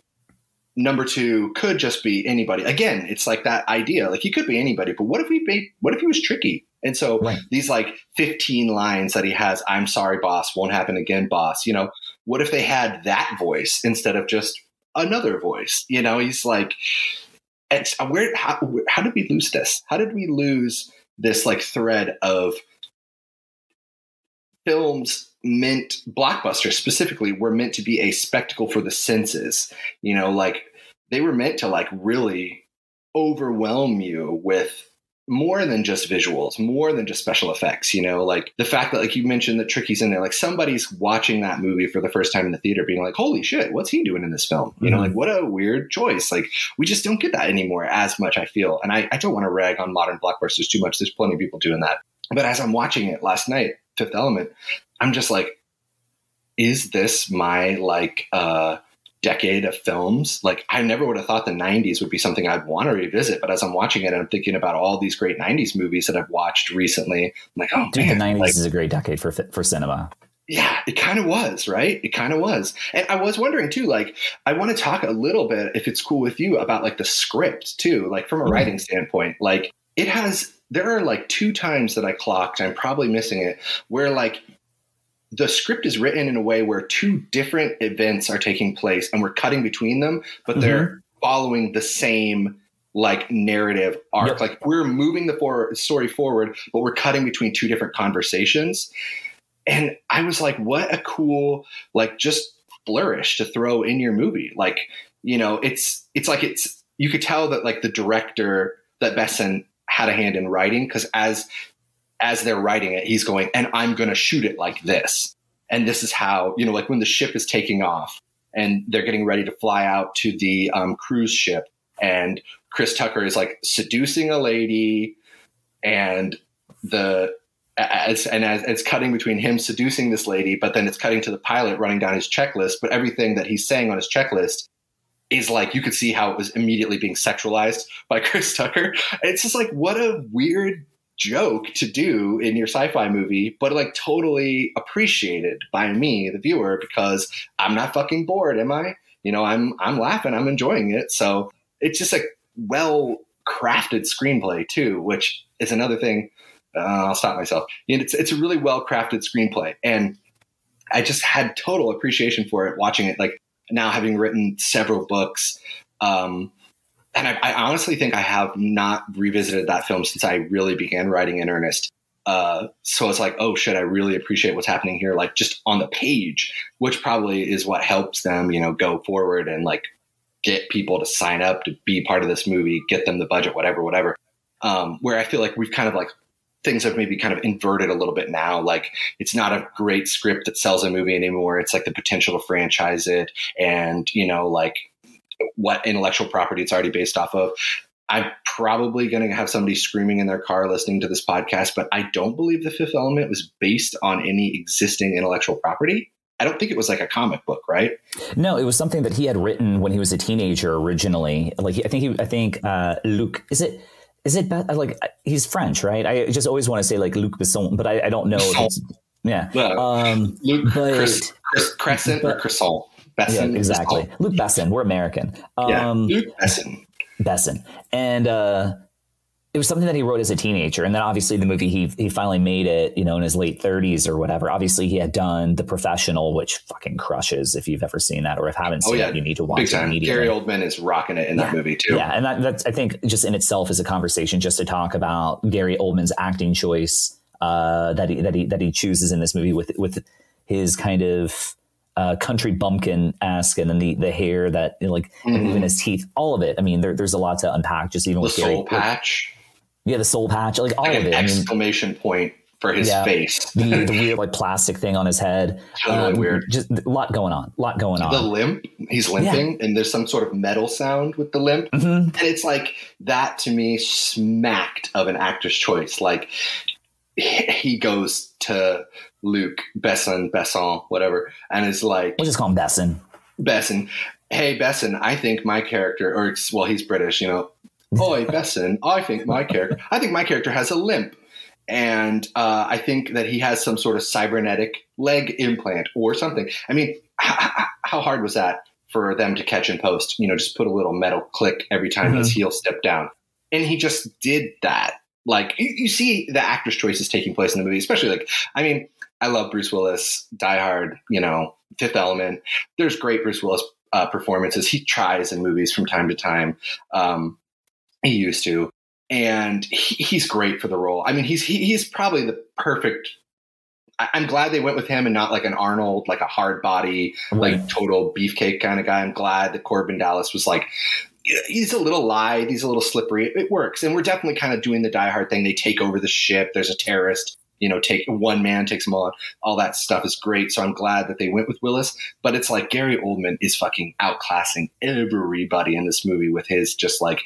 number two could just be anybody. Again, it's like that idea, like he could be anybody. But what if we made? What if he was tricky And so Right. these like 15 lines that he has, I'm sorry, boss, won't happen again, boss. You know, what if they had that voice instead of just another voice? You know, he's like, it's, uh, where, how, how did we lose this? How did we lose this like thread of films meant blockbusters specifically were meant to be a spectacle for the senses. You know like they were meant to like really overwhelm you with more than just visuals more than just special effects you know? Like the fact that like you mentioned that tricky's in there like somebody's watching that movie for the first time in the theater being like holy shit what's he doing in this film? You know Mhm. like what a weird choice. Like we just don't get that anymore as much i feel. And i, I don't want to rag on modern blockbusters too much. There's plenty of people doing that. But as i'm watching it last night fifth element i'm just like is this my like uh decade of films like i never would have thought the 90s would be something i'd want to revisit but as i'm watching it i'm thinking about all these great 90s movies that i've watched recently i'm like oh Dude, man, the '90s like, is a great decade for for cinema. yeah, it kind of was, right? It kind of was. And I was wondering too, like, I want to talk a little bit, if it's cool with you, about like the script too, like from a Mhm. writing standpoint. Like, it has, there are like two times that I clocked, I'm probably missing it, where like the script is written in a way where two different events are taking place and we're cutting between them, but mm-hmm. they're following the same like narrative arc. Yep. Like we're moving the for- story forward, but we're cutting between two different conversations. And I was like, what a cool, like just flourish to throw in your movie. Like, you know, it's it's like it's you could tell that like the director that Besson had a hand in writing because as as they're writing it, he's going, and I'm gonna shoot it like this. And this is how, you know, like when the ship is taking off and they're getting ready to fly out to the um, cruise ship, and Chris Tucker is like seducing a lady, and the as and as it's cutting between him seducing this lady, but then it's cutting to the pilot running down his checklist. But everything that he's saying on his checklist is like you could see how it was immediately being sexualized by Chris Tucker. It's just like what a weird joke to do in your sci-fi movie, but like totally appreciated by me, the viewer, because I'm not fucking bored, am I? You know, I'm I'm laughing, I'm enjoying it. So it's just a well crafted screenplay too, which is another thing. Uh, I'll stop myself. It's it's a really well crafted screenplay, and I just had total appreciation for it watching it. Like now having written several books, um, and I, I honestly think I have not revisited that film since I really began writing in earnest. Uh, so it's like, oh shit, I really appreciate what's happening here, like just on the page, which probably is what helps them, you know, go forward and like get people to sign up to be part of this movie, get them the budget, whatever, whatever. Um, where I feel like we've kind of like things have maybe kind of inverted a little bit now. Like it's not a great script that sells a movie anymore. It's like the potential to franchise it and, you know, like what intellectual property it's already based off of. I'm probably going to have somebody screaming in their car listening to this podcast, but I don't believe the fifth element was based on any existing intellectual property. I don't think it was like a comic book, right? No, it was something that he had written when he was a teenager originally. Like I think he, I think uh, Luc is it is it like he's French, right? I just always want to say like Luc Besson, but I, I don't know. Yeah, Yeah. um, Luke but Chris, Crescent or but- Croissant? yeah, exactly. Luc Besson. We're American. Yeah, Um, Luc Besson. Besson, and uh, it was something that he wrote as a teenager, and then obviously the movie he he finally made it, you know, in his late thirties or whatever. Obviously, he had done The Professional, which fucking crushes. If you've ever seen that, or if haven't Oh, seen yeah. it, you need to watch Big it immediately. Gary Oldman is rocking it in that movie too. Yeah, and that, that's I think just in itself is a conversation just to talk about Gary Oldman's acting choice uh, that he that he that he chooses in this movie with with his kind of uh, country bumpkin esque, and then the the hair that you know, like and Mhm. even his teeth, all of it. I mean, there, there's a lot to unpack. Just even The with Gary, soul patch. yeah, the soul patch, like all Like of it. I mean, exclamation point for his Yeah. face. the, the weird like plastic thing on his head. Totally Um, weird. Just a lot going on. A lot going on. The limp, he's limping, and there's some sort of metal sound with the limp. Mhm. And it's like that to me smacked of an actor's choice. Like he goes to Luc Besson, Besson, whatever, and is like, We'll just call him Besson. Besson, hey, Besson, I think my character, or it's, well, he's British, you know, Oi, Besson, I think my character, I think my character has a limp. And uh, I think that he has some sort of cybernetic leg implant or something. I mean, how, how hard was that for them to catch and post? You know, just put a little metal click every time his heel stepped down. And he just did that like you, you see the actors' choices taking place in the movie, especially like I mean, I love Bruce Willis, Die Hard, you know, Fifth Element. There's great Bruce Willis uh, performances. He tries in movies from time to time. Um, he used to, and he, he's great for the role. I mean, he's he, he's probably the perfect. I, I'm glad they went with him and not like an Arnold, like a hard body, like total beefcake kind of guy. I'm glad that Korben Dallas was like, he's a little light, he's a little slippery. It works, and we're definitely kind of doing the Die Hard thing. They take over the ship. There's a terrorist. You know, take one man takes them all. All that stuff is great. So I'm glad that they went with Willis. But it's like Gary Oldman is fucking outclassing everybody in this movie with his just like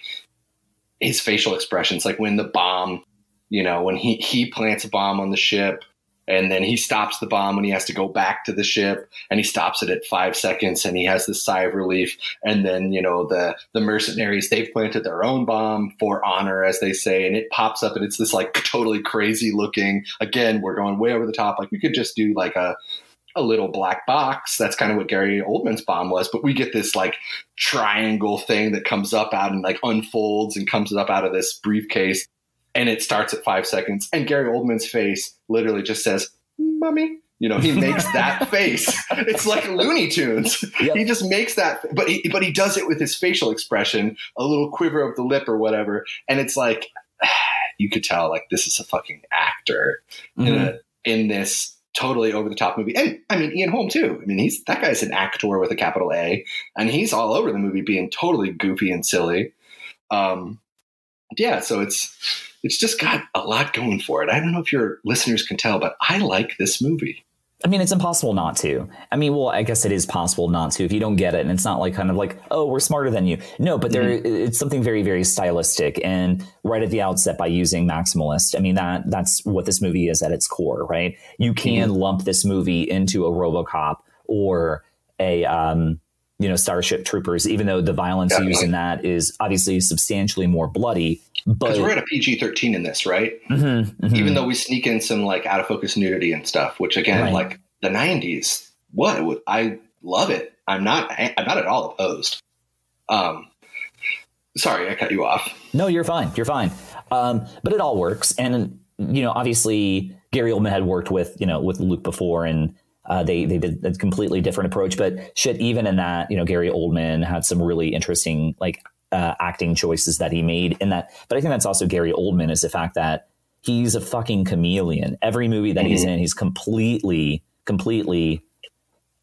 his facial expressions. Like when the bomb, you know, when he he plants a bomb on the ship and then he stops the bomb when he has to go back to the ship and he stops it at five seconds and he has this sigh of relief and then you know the the mercenaries they've planted their own bomb for honor as they say and it pops up and it's this like totally crazy looking again we're going way over the top like we could just do like a a little black box. That's kind of what Gary Oldman's bomb was. But we get this like triangle thing that comes up out and like unfolds and comes up out of this briefcase and it starts at five seconds. And Gary Oldman's face literally just says, "Mummy." You know, he makes that face. It's like Looney Tunes. Yep. He just makes that, but he, but he does it with his facial expression, a little quiver of the lip or whatever, and it's like you could tell like this is a fucking actor mm-hmm. in, a, in this totally over the top movie. And I mean, Ian Holm too. I mean, he's that guy's an actor with a capital A, and he's all over the movie being totally goofy and silly. Um, yeah, so it's it's just got a lot going for it. I don't know if your listeners can tell, but I like this movie. I mean, it's impossible not to. I mean, well, I guess it is possible not to if you don't get it, and it's not like kind of like, oh, we're smarter than you. No, but there, mm-hmm. it's something very, very stylistic, and right at the outset by using maximalist. I mean, that that's what this movie is at its core, right? You can mm-hmm. lump this movie into a RoboCop or a um, you know Starship Troopers, even though the violence Definitely. used in that is obviously substantially more bloody. But we're at a PG thirteen in this, right? Mm-hmm, mm-hmm. Even though we sneak in some like out of focus nudity and stuff, which again, right. like the nineties, what would, I love it. I'm not I'm not at all opposed. Um, sorry, I cut you off. No, you're fine. You're fine. Um, but it all works, and you know, obviously Gary Oldman had worked with you know with Luc before, and uh, they they did a completely different approach, but shit, even in that, you know, Gary Oldman had some really interesting like uh, acting choices that he made in that. But I think that's also Gary Oldman is the fact that he's a fucking chameleon. Every movie that mm-hmm. he's in, he's completely, completely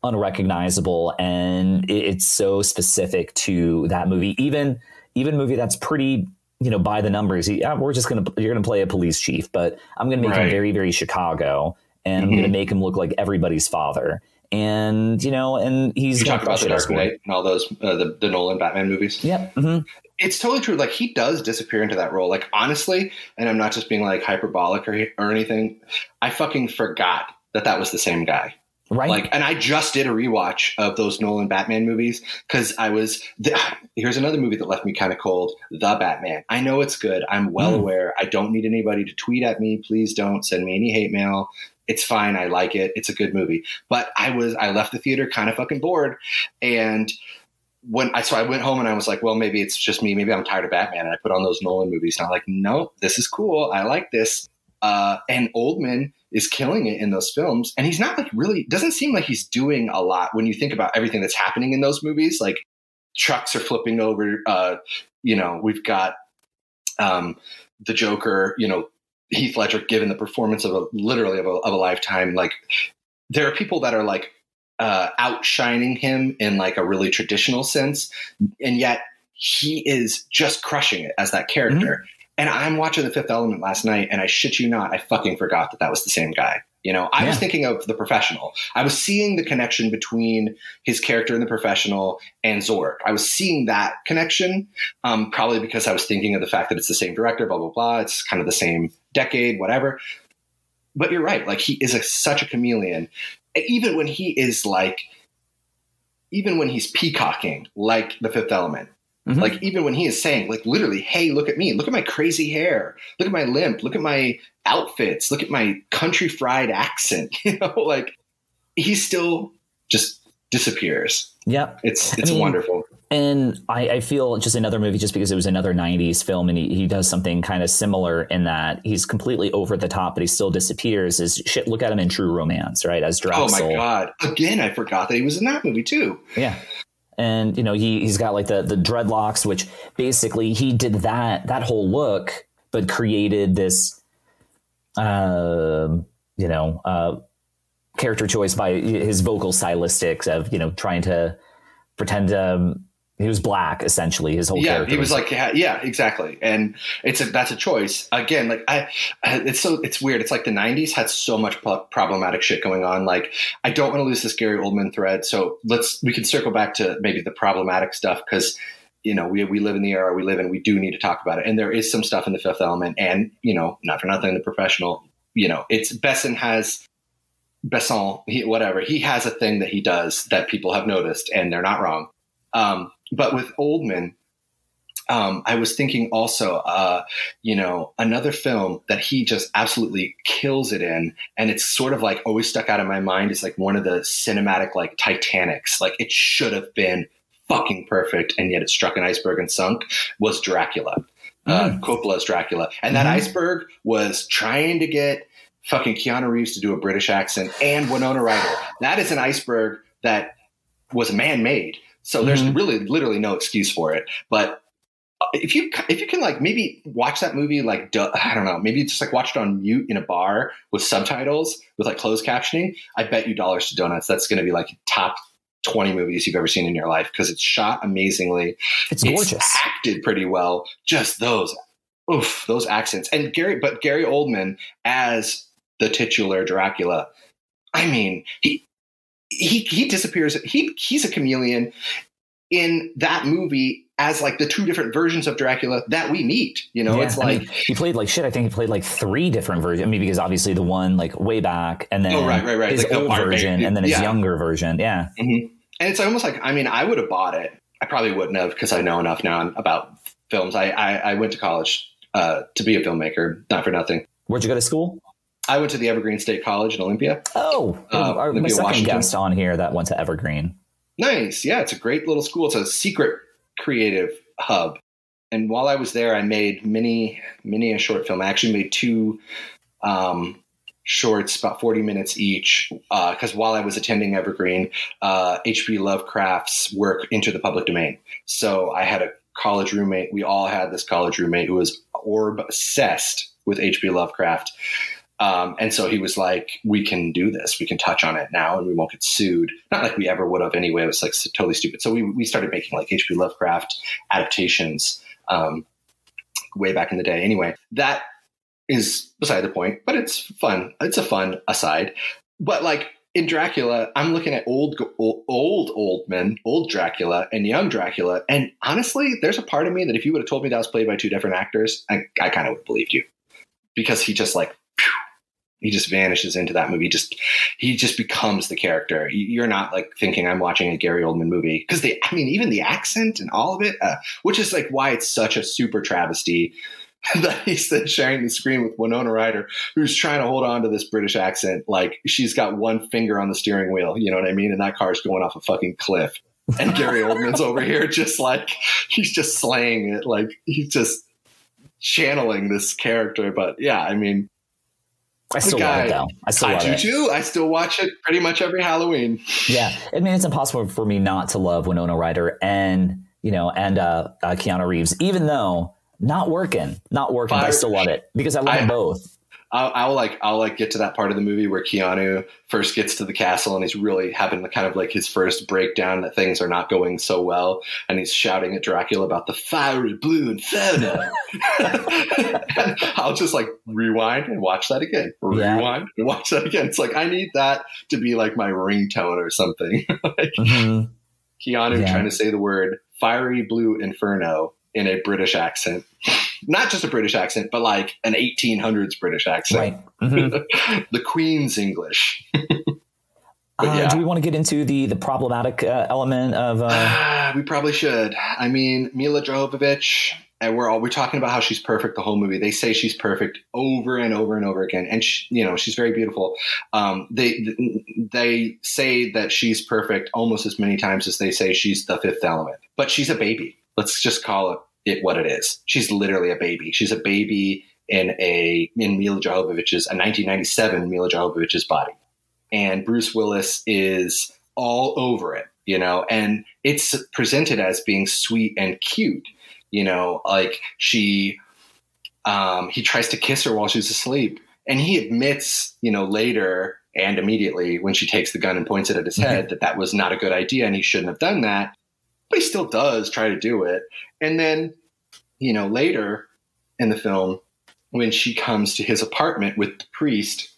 unrecognizable, and it's so specific to that movie. Even even movie that's pretty you know by the numbers. Yeah, we're just gonna you're gonna play a police chief, but I'm gonna make right. him very very Chicago and mm-hmm. I'm going to make him look like everybody's father. And you know, and he's you talk about the Dark Knight and all those uh, the, the Nolan Batman movies. Yep. Mm-hmm. It's totally true. Like he does disappear into that role. Like honestly, and I'm not just being like hyperbolic or or anything. I fucking forgot that that was the same guy. Right. Like, and I just did a rewatch of those Nolan Batman movies because I was. The, here's another movie that left me kind of cold. The Batman. I know it's good. I'm well mm. aware. I don't need anybody to tweet at me. Please don't send me any hate mail it's fine. I like it. It's a good movie. But I was I left the theater kind of fucking bored, and when I so I went home and I was like, well, maybe it's just me. Maybe I'm tired of Batman. And I put on those Nolan movies, and I'm like, no, this is cool. I like this. Uh, and Oldman is killing it in those films, and he's not like really doesn't seem like he's doing a lot when you think about everything that's happening in those movies. Like trucks are flipping over. Uh, you know, we've got um, the Joker. You know, Heath Ledger given the performance of a literally of a, of a lifetime. Like there are people that are like uh, outshining him in like a really traditional sense, and yet he is just crushing it as that character. Mm-hmm. And I'm watching The Fifth Element last night, and I shit you not, I fucking forgot that that was the same guy. You know, I yeah. was thinking of the professional. I was seeing the connection between his character in the professional and Zorg. I was seeing that connection, um, probably because I was thinking of the fact that it's the same director, blah blah blah. It's kind of the same decade, whatever. But you're right. Like he is a, such a chameleon. Even when he is like, even when he's peacocking, like the Fifth Element, Mm-hmm. Like even when he is saying, like literally, hey, look at me, look at my crazy hair, look at my limp, look at my outfits, look at my country fried accent, you know, like he still just disappears. Yep. It's it's I mean, wonderful. And I, I, feel just another movie just because it was another 90s film and he, he does something kind of similar in that he's completely over the top but he still disappears is shit look at him in true romance right as Drexl. oh my god. Again i forgot that he was in that movie too. Yeah. And you know he, he's got like the the dreadlocks which basically he did that that whole look but created this uh, you know uh, character choice by his vocal stylistics of you know trying to pretend um, he was black essentially his whole yeah character he was like yeah exactly. And it's a that's a choice. Again like i it's so it's weird. It's like the 90s had so much problematic shit going on. Like i don't want to lose this gary oldman thread so let's we can circle back to maybe the problematic stuff because you know we, we live in the era we live in. We do need to talk about it. And there is some stuff in the fifth element and you know not for nothing the professional you know it's besson has besson he, whatever he has a thing that he does that people have noticed and they're not wrong. Um, but with Oldman, um, I was thinking also, uh, you know, another film that he just absolutely kills it in, and it's sort of like always stuck out in my mind. Is like one of the cinematic like Titanics. Like it should have been fucking perfect, and yet it struck an iceberg and sunk. Was Dracula, uh, mm. uh, Coppola's Dracula, and that mm-hmm. iceberg was trying to get fucking Keanu Reeves to do a British accent and Winona Ryder. That is an iceberg that was man made so there's mm-hmm. really literally no excuse for it. But uh, if you if you can like maybe watch that movie like I don't know maybe just like watch it on mute in a bar with subtitles with like closed captioning, I bet you dollars to donuts that's going to be like top 20 movies you've ever seen in your life because it's shot amazingly. It's gorgeous. Acted pretty well. Just those oof, those accents. And Gary but Gary Oldman as the titular Dracula. I mean, he he he disappears. He he's a chameleon in that movie as like the two different versions of Dracula that we meet. You know, yeah, it's like I mean, he played like shit. I think he played like three different versions. I mean, because obviously the one like way back, and then oh, right, right, right. his like old version, and then his yeah. younger version. Yeah, mm-hmm. and it's almost like I mean, I would have bought it. I probably wouldn't have because I know enough now about films. I I, I went to college uh, to be a filmmaker, not for nothing. Where'd you go to school? I went to the Evergreen State College in Olympia. Oh, uh, our, Olympia, my second Washington. guest on here that went to Evergreen. Nice. Yeah, it's a great little school. It's a secret creative hub. And while I was there, I made many, many a short film. I actually made two um, shorts, about 40 minutes each, because uh, while I was attending Evergreen, H.P. Uh, Lovecraft's work entered the public domain. So I had a college roommate. We all had this college roommate who was orb obsessed with H.P. Lovecraft. Um, and so he was like, we can do this. We can touch on it now and we won't get sued. Not like we ever would have anyway. It was like totally stupid. So we, we started making like H.P. Lovecraft adaptations um, way back in the day. Anyway, that is beside the point, but it's fun. It's a fun aside. But like in Dracula, I'm looking at old, old, old, men, old Dracula and young Dracula. And honestly, there's a part of me that if you would have told me that was played by two different actors, I, I kind of would have believed you because he just like he just vanishes into that movie. Just he just becomes the character. You're not like thinking I'm watching a Gary Oldman movie because they, I mean, even the accent and all of it, uh, which is like why it's such a super travesty that he's then sharing the screen with Winona Ryder, who's trying to hold on to this British accent. Like she's got one finger on the steering wheel. You know what I mean? And that car's going off a fucking cliff. And Gary Oldman's over here just like he's just slaying it. Like he's just channeling this character. But yeah, I mean I still love it though. I still I do it. too. I still watch it pretty much every Halloween. Yeah, I mean it's impossible for me not to love Winona Ryder and you know and uh, uh Keanu Reeves, even though not working, not working. Fire. But I still love it because I love I, them both. I'll, I'll, like I'll like get to that part of the movie where Keanu first gets to the castle and he's really having the kind of like his first breakdown that things are not going so well, and he's shouting at Dracula about the fiery blue inferno. I'll just like rewind and watch that again, rewind and watch that again. It's like I need that to be like my ringtone or something. like, mm-hmm. Keanu yeah. trying to say the word fiery blue inferno in a British accent. Not just a British accent, but like an 1800s British accent. Right. Mm-hmm. the Queen's English. Uh, yeah. do we want to get into the the problematic uh, element of? Uh... we probably should. I mean, Milla Jovovich. and we're all we're talking about how she's perfect the whole movie. They say she's perfect over and over and over again, and she, you know she's very beautiful. Um, they they say that she's perfect almost as many times as they say she's the fifth element. But she's a baby. Let's just call it, it what it is. She's literally a baby. She's a baby in a in Milla Jovovich's a 1997 Milla Jovovich's body, and Bruce Willis is all over it. You know, and it's presented as being sweet and cute you know, like she, um, he tries to kiss her while she's asleep. And he admits, you know, later and immediately when she takes the gun and points it at his head that that was not a good idea and he shouldn't have done that. But he still does try to do it. And then, you know, later in the film, when she comes to his apartment with the priest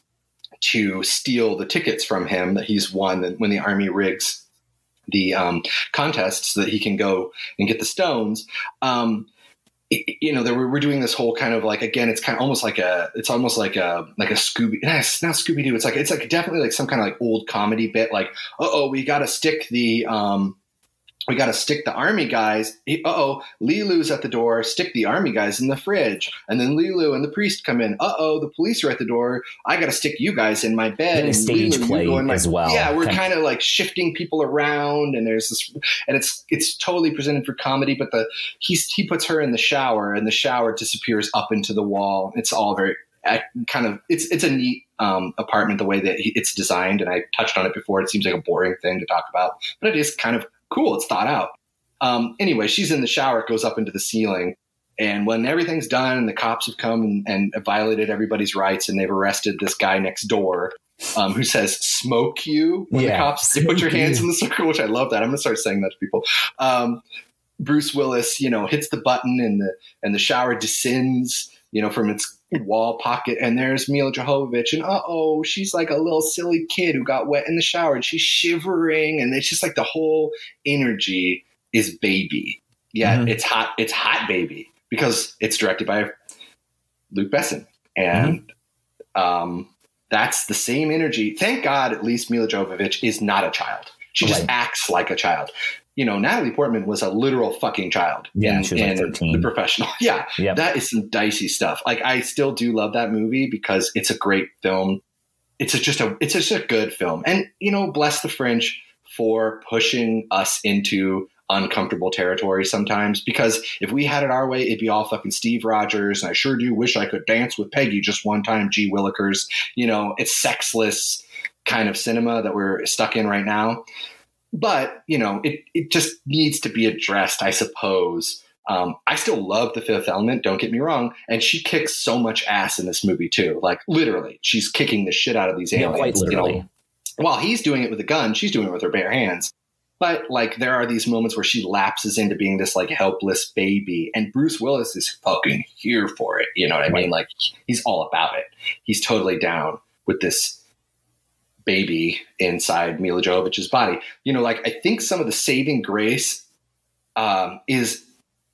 to steal the tickets from him that he's won when the army rigs the um, contest so that he can go and get the stones. Um, you know, we're, we're doing this whole kind of like again, it's kind of almost like a, it's almost like a like a Scooby. It's not Scooby Doo. It's like it's like definitely like some kind of like old comedy bit. Like, oh, we got to stick the um, we got to stick the army guys. Uh oh, Leeloo's at the door. Stick the army guys in the fridge, and then Leeloo and the priest come in. Uh oh, the police are at the door. I got to stick you guys in my bed. And stage Leeloo, play my, as well. Yeah, we're kind of like shifting people around, and there's this, and it's it's totally presented for comedy. But the he he puts her in the shower, and the shower disappears up into the wall. It's all very kind of it's it's a neat um, apartment the way that it's designed, and I touched on it before. It seems like a boring thing to talk about, but it is kind of cool. It's thought out. Um, anyway, she's in the shower. It goes up into the ceiling. And when everything's done and the cops have come and, and violated everybody's rights and they've arrested this guy next door um, who says "smoke you" when yeah, the cops put your hands in the circle, which I love that. I'm gonna start saying that to people. Um, Bruce Willis, you know, hits the button and the and the shower descends, you know, from its wall pocket, and there's Milla Jovovich, and uh oh, she's like a little silly kid who got wet in the shower, and she's shivering, and it's just like the whole energy is baby. Yeah, mm-hmm. it's hot. It's hot baby because it's directed by Luc Besson, and mm-hmm. um, that's the same energy. Thank God, at least Mila Jovovich is not a child. She just acts like a child you know, Natalie Portman was a literal fucking child. Yeah, in, she was like 13. The professional. Yeah. Yep. That is some dicey stuff. Like I still do love that movie because it's a great film. It's a, just a it's just a good film. And you know, bless the French for pushing us into uncomfortable territory sometimes because if we had it our way, it'd be all fucking Steve Rogers. And I sure do wish I could dance with Peggy just one time, G Willikers. You know, it's sexless kind of cinema that we're stuck in right now but you know, it it just needs to be addressed, I suppose. Um, I still love the Fifth Element. Don't get me wrong, and she kicks so much ass in this movie too. Like literally, she's kicking the shit out of these aliens. Yeah, quite literally. You know, while he's doing it with a gun, she's doing it with her bare hands. But like, there are these moments where she lapses into being this like helpless baby, and Bruce Willis is fucking here for it. You know what I mean? Like, he's all about it. He's totally down with this baby inside Milla Jovovich's body. You know, like I think some of the saving grace um, is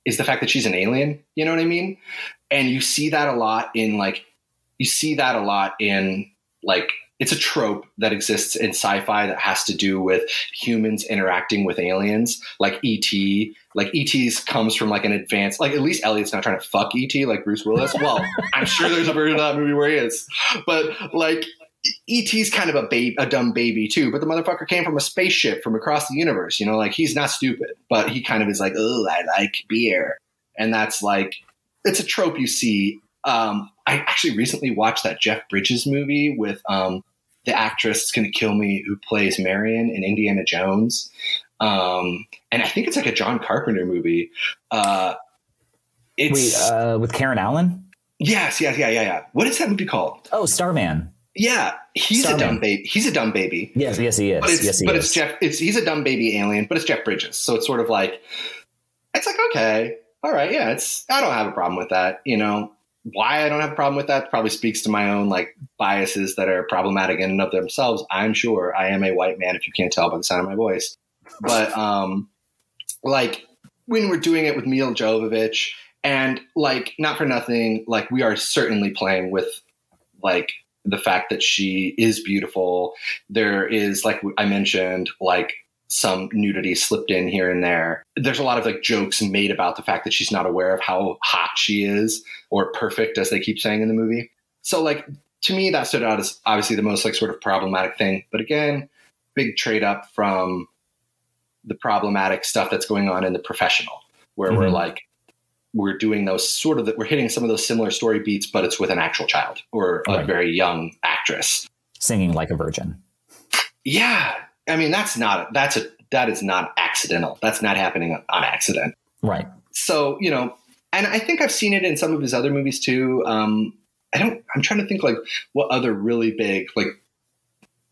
is the fact that she's an alien. You know what I mean? And you see that a lot in like you see that a lot in like it's a trope that exists in sci-fi that has to do with humans interacting with aliens like et like et's comes from like an advanced like at least elliot's not trying to fuck et like bruce willis well i'm sure there's a version of that movie where he is but like ET's kind of a babe, a dumb baby too, but the motherfucker came from a spaceship from across the universe. You know, like he's not stupid, but he kind of is like, oh, I like beer, and that's like it's a trope you see. Um, I actually recently watched that Jeff Bridges movie with um, the actress going to kill me who plays Marion in Indiana Jones, um, and I think it's like a John Carpenter movie. Uh, it's Wait, uh, with Karen Allen. Yes, yes, yeah, yeah, yeah. What is that movie called? Oh, Starman. Yeah, he's a dumb baby. He's a dumb baby. Yes, yes, he is. But it's, yes, he but is. it's Jeff. It's he's a dumb baby alien, but it's Jeff Bridges. So it's sort of like, it's like okay, all right, yeah. It's I don't have a problem with that. You know why I don't have a problem with that probably speaks to my own like biases that are problematic in and of themselves. I'm sure I am a white man if you can't tell by the sound of my voice, but um, like when we're doing it with Milla Jovovich and like not for nothing, like we are certainly playing with like the fact that she is beautiful. There is, like I mentioned, like some nudity slipped in here and there. There's a lot of like jokes made about the fact that she's not aware of how hot she is or perfect, as they keep saying in the movie. So like to me, that stood out as obviously the most like sort of problematic thing. But again, big trade up from the problematic stuff that's going on in the professional, where mm-hmm. we're like we're doing those sort of that we're hitting some of those similar story beats, but it's with an actual child or a right. very young actress singing like a virgin. Yeah, I mean that's not that's a that is not accidental. That's not happening on accident. Right. So you know, and I think I've seen it in some of his other movies too. Um, I don't. I'm trying to think like what other really big like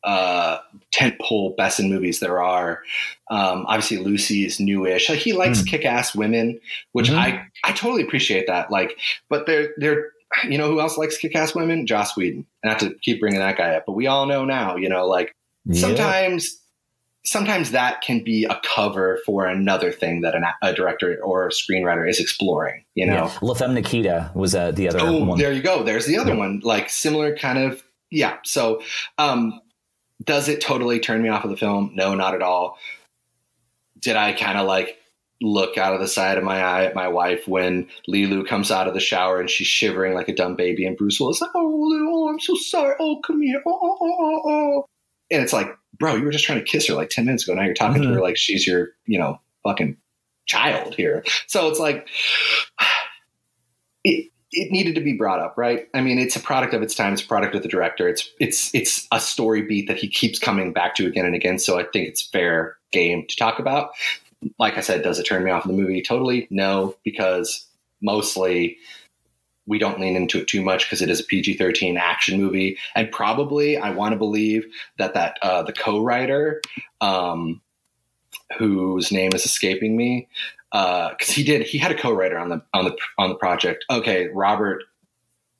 uh, tentpole Besson movies there are. Um, obviously, Lucy's newish. Like, he likes mm. kick-ass women, which mm-hmm. I I totally appreciate that. Like, but they're they're you know who else likes kick-ass women? Joss Whedon. Not to keep bringing that guy up, but we all know now. You know, like yeah. sometimes sometimes that can be a cover for another thing that an, a director or a screenwriter is exploring. You know, yeah. La Femme Nikita was uh, the other. Oh, one. there you go. There's the other yeah. one. Like similar kind of. Yeah. So, um, does it totally turn me off of the film? No, not at all. Did I kind of like look out of the side of my eye at my wife when Leeloo comes out of the shower and she's shivering like a dumb baby, and Bruce Willis like, "Oh, oh, I'm so sorry. Oh, come here. Oh, oh, oh, oh, oh." And it's like, bro, you were just trying to kiss her like ten minutes ago. Now you're talking mm-hmm. to her like she's your, you know, fucking child here. So it's like, it, it needed to be brought up, right? I mean, it's a product of its time. It's a product of the director. It's it's it's a story beat that he keeps coming back to again and again. So I think it's fair game to talk about. Like I said, does it turn me off of the movie? Totally no, because mostly we don't lean into it too much because it is a PG-13 action movie, and probably I want to believe that that uh, the co-writer, um, whose name is escaping me, because uh, he did he had a co-writer on the on the on the project. Okay, Robert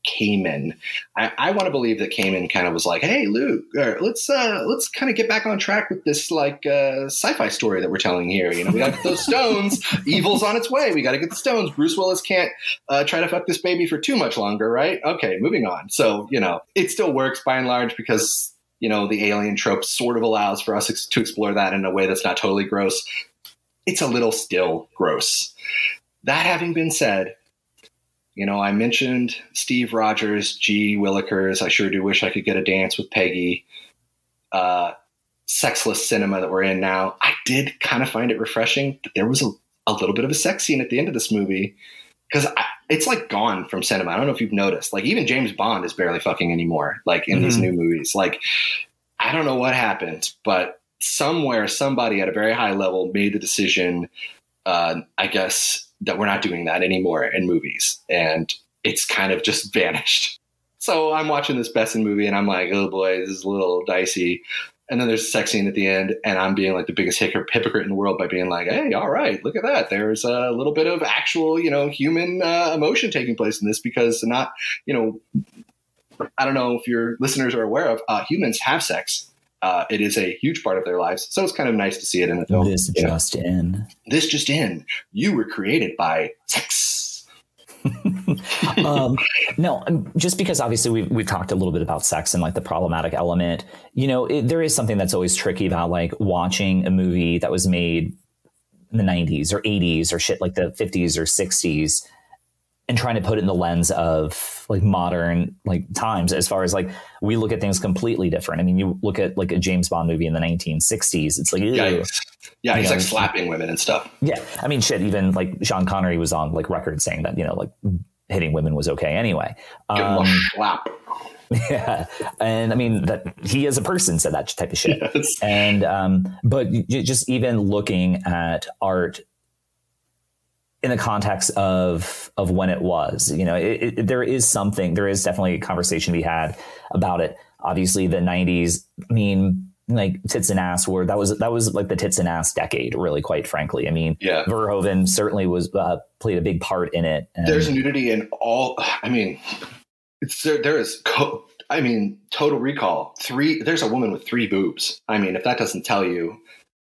Kamen. I, I want to believe that Kamen kind of was like, "Hey, Luc, let's uh, let's kind of get back on track with this like uh, sci-fi story that we're telling here. You know, we got those stones. Evil's on its way. We got to get the stones. Bruce Willis can't uh, try to fuck this baby for too much longer, right? Okay, moving on. So you know, it still works by and large because you know the alien trope sort of allows for us to explore that in a way that's not totally gross it's a little still gross. That having been said, you know, I mentioned Steve Rogers, G. Willikers. I sure do wish I could get a dance with Peggy. Uh, sexless cinema that we're in now. I did kind of find it refreshing that there was a, a little bit of a sex scene at the end of this movie because it's like gone from cinema. I don't know if you've noticed. Like even James Bond is barely fucking anymore. Like in mm-hmm. these new movies. Like I don't know what happened, but somewhere somebody at a very high level made the decision uh, i guess that we're not doing that anymore in movies. And it's kind of just vanished. So i'm watching this besson movie and i'm like oh boy this is a little dicey. And then there's a sex scene at the end and i'm being like the biggest hypocrite in the world by being like hey all right look at that. There's a little bit of actual you know human uh, emotion taking place in this because not you know i don't know if your listeners are aware of uh, humans have sex uh, it is a huge part of their lives. So it's kind of nice to see it in the film. This just know. in. This just in. You were created by sex. um, no, just because obviously we've, we've talked a little bit about sex and like the problematic element, you know, it, there is something that's always tricky about like watching a movie that was made in the 90s or 80s or shit like the 50s or 60s and trying to put it in the lens of like modern like times as far as like we look at things completely different. I mean, you look at like a James Bond movie in the 1960s, it's like yeah, yeah, he's know, like slapping women and stuff. Yeah, I mean, shit. Even like Sean Connery was on like record saying that you know like hitting women was okay anyway. Um, slap. Yeah, and I mean that he as a person said that type of shit. Yes. And um, but just even looking at art in the context of of when it was. You know, it, it, there is something, there is definitely a conversation to be had about it. Obviously, the '90s. I mean, like tits and ass were that was that was like the tits and ass decade, really. Quite frankly, I mean, yeah. Verhoeven certainly was uh, played a big part in it. And, There's nudity in all. I mean, it's there. There is. Co- I mean, Total Recall. Three. There's a woman with three boobs. I mean, if that doesn't tell you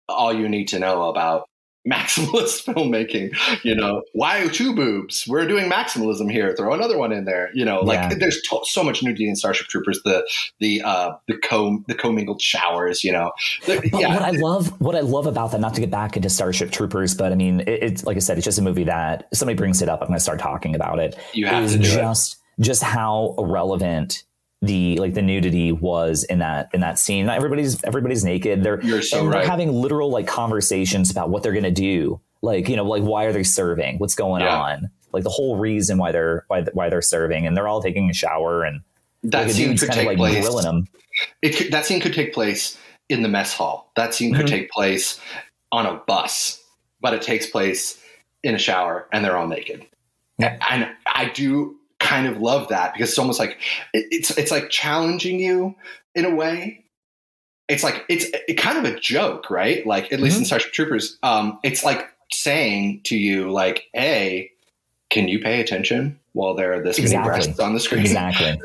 all you need to know about maximalist filmmaking. You know, why two boobs? We're doing maximalism here. Throw another one in there. You know, like Yeah. there's so much nudity in Starship Troopers. The the uh, the co the commingled showers. You know, But yeah. what I love, what I love about that, not to get back into Starship Troopers, but I mean, it, it's like I said, it's just a movie that somebody brings it up. I'm going to start talking about it. You have to do it. just just how irrelevant the like the nudity was in that in that scene. Not everybody's everybody's naked. They're You're so right. they're having literal like conversations about what they're going to do. Like you know, like why are they serving? What's going Yeah. on? Like the whole reason why they're why why they're serving, and they're all taking a shower and that like, scene could kind take like place. grilling them. It that scene could take place in the mess hall. That scene could Mhm. take place on a bus, but it takes place in a shower and they're all naked. Yeah. And I do kind of love that because it's almost like it, it's it's like challenging you in a way. It's like it's it, kind of a joke, right? Like at least in Starship Troopers, um, it's like saying to you, like, "Hey, can you pay attention while there are this many breasts on the screen?" Exactly.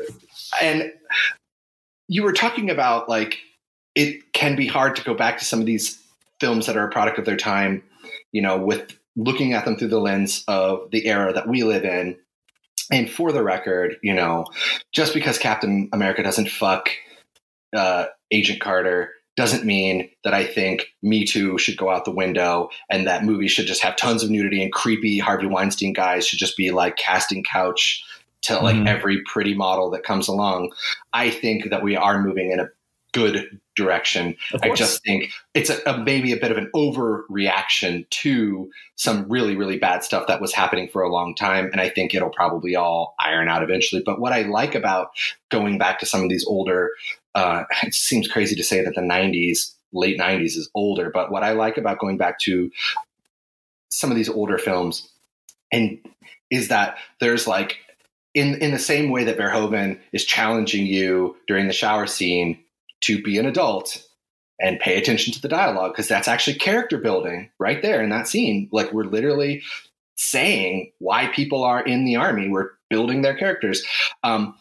and you were talking about like it can be hard to go back to some of these films that are a product of their time you know with looking at them through the lens of the era that we live in and for the record you know just because captain america doesn't fuck uh, agent carter doesn't mean that i think me too should go out the window and that movies should just have tons of nudity and creepy harvey weinstein guys should just be like casting couch to like Mhm. every pretty model that comes along. I think that we are moving in a good direction. I just think it's a, a maybe a bit of an overreaction to some really really bad stuff that was happening for a long time, and I think it'll probably all iron out eventually. But what I like about going back to some of these older, uh, it seems crazy to say that the '90s, late '90s, is older, but what I like about going back to some of these older films, and is that there's like in in the same way that Verhoeven is challenging you during the shower scene to be an adult and pay attention to the dialogue because that's actually character building right there in that scene. Like we're literally saying why people are in the army. We're building their characters. Um,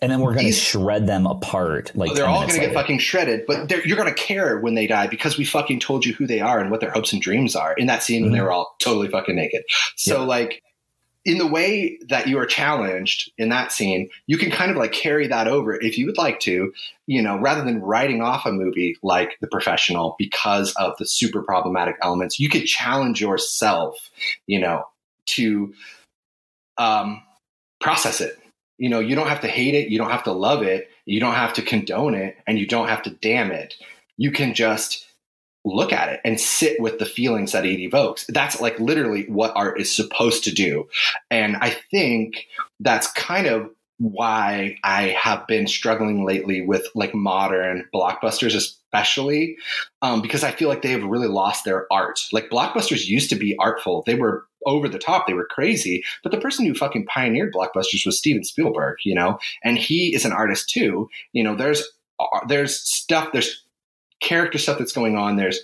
and then we're going to shred them apart. Like they're all going to get fucking shredded, but you're going to care when they die because we fucking told you who they are and what their hopes and dreams are in that scene when they were all totally fucking naked. So like in the way that you are challenged in that scene, you can kind of like carry that over if you would like to, you know, rather than writing off a movie like The Professional because of the super problematic elements, you could challenge yourself, you know, to um, process it. You know, you don't have to hate it, you don't have to love it, you don't have to condone it, and you don't have to damn it. You can just look at it and sit with the feelings that it evokes. That's like literally what art is supposed to do. And I think that's kind of why I have been struggling lately with like modern blockbusters, especially um, because I feel like they have really lost their art. Like blockbusters used to be artful, they were over the top, they were crazy. But the person who fucking pioneered blockbusters was Steven Spielberg, you know, and he is an artist too. You know, there's uh, there's stuff, there's character stuff that's going on. There's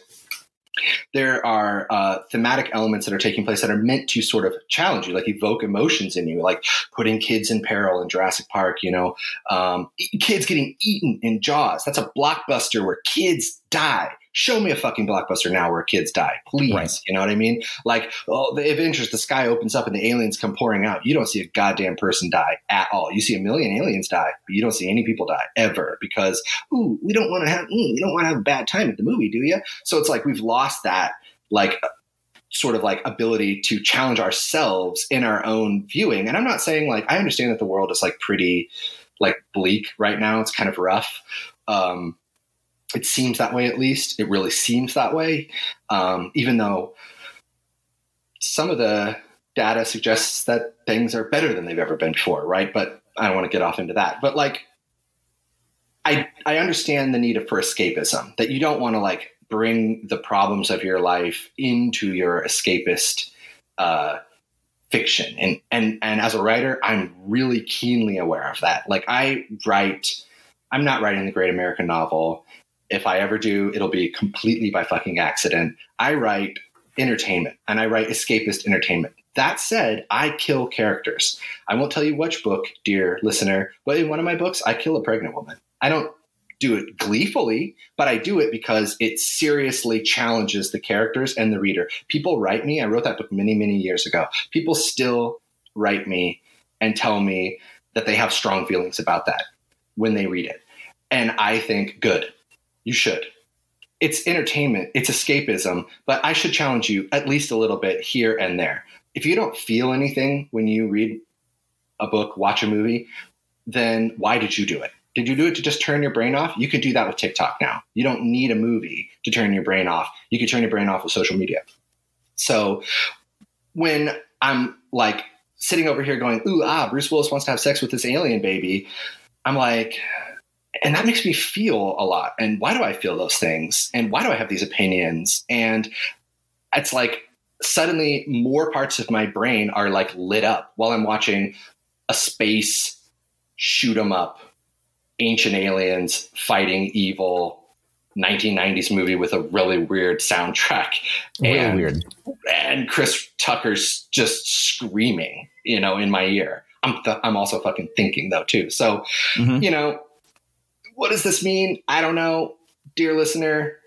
there are uh, thematic elements that are taking place that are meant to sort of challenge you, like evoke emotions in you, like putting kids in peril in Jurassic Park. You know, um, kids getting eaten in Jaws. That's a blockbuster where kids die. Show me a fucking blockbuster now where kids die, please. Right. You know what I mean? Like, oh, the Avengers, the sky opens up and the aliens come pouring out. You don't see a goddamn person die at all. You see a million aliens die, but you don't see any people die ever because, ooh, we don't want to have, mm, you don't want to have a bad time at the movie, do you? So it's like we've lost that, like, sort of like ability to challenge ourselves in our own viewing. And I'm not saying like I understand that the world is like pretty like bleak right now. It's kind of rough. Um, it seems that way at least. It really seems that way. Um, even though some of the data suggests that things are better than they've ever been before, right? But I don't want to get off into that. But like I I understand the need for escapism, that you don't want to like bring the problems of your life into your escapist uh, fiction. And and and as a writer, I'm really keenly aware of that. Like I write, I'm not writing the great American novel. If I ever do, it'll be completely by fucking accident. I write entertainment and I write escapist entertainment. That said, I kill characters. I won't tell you which book, dear listener, but in one of my books, I kill a pregnant woman. I don't do it gleefully, but I do it because it seriously challenges the characters and the reader. People write me. I wrote that book many, many years ago. People still write me and tell me that they have strong feelings about that when they read it. And I think, good, you should. It's entertainment, it's escapism, but I should challenge you at least a little bit here and there. If you don't feel anything when you read a book, watch a movie, then why did you do it? Did you do it to just turn your brain off? You can do that with TikTok now. You don't need a movie to turn your brain off. You can turn your brain off with social media. So when I'm like sitting over here going, ooh, ah, Bruce Willis wants to have sex with this alien baby, I'm like, and that makes me feel a lot. And why do I feel those things? And why do I have these opinions? And it's like suddenly more parts of my brain are like lit up while I'm watching a space shoot 'em up, ancient aliens fighting evil 1990s movie with a really weird soundtrack. Really and, weird. And Chris Tucker's just screaming, you know, in my ear. I'm th- I'm also fucking thinking though too. So, Mhm. you know, what does this mean? I don't know, dear listener.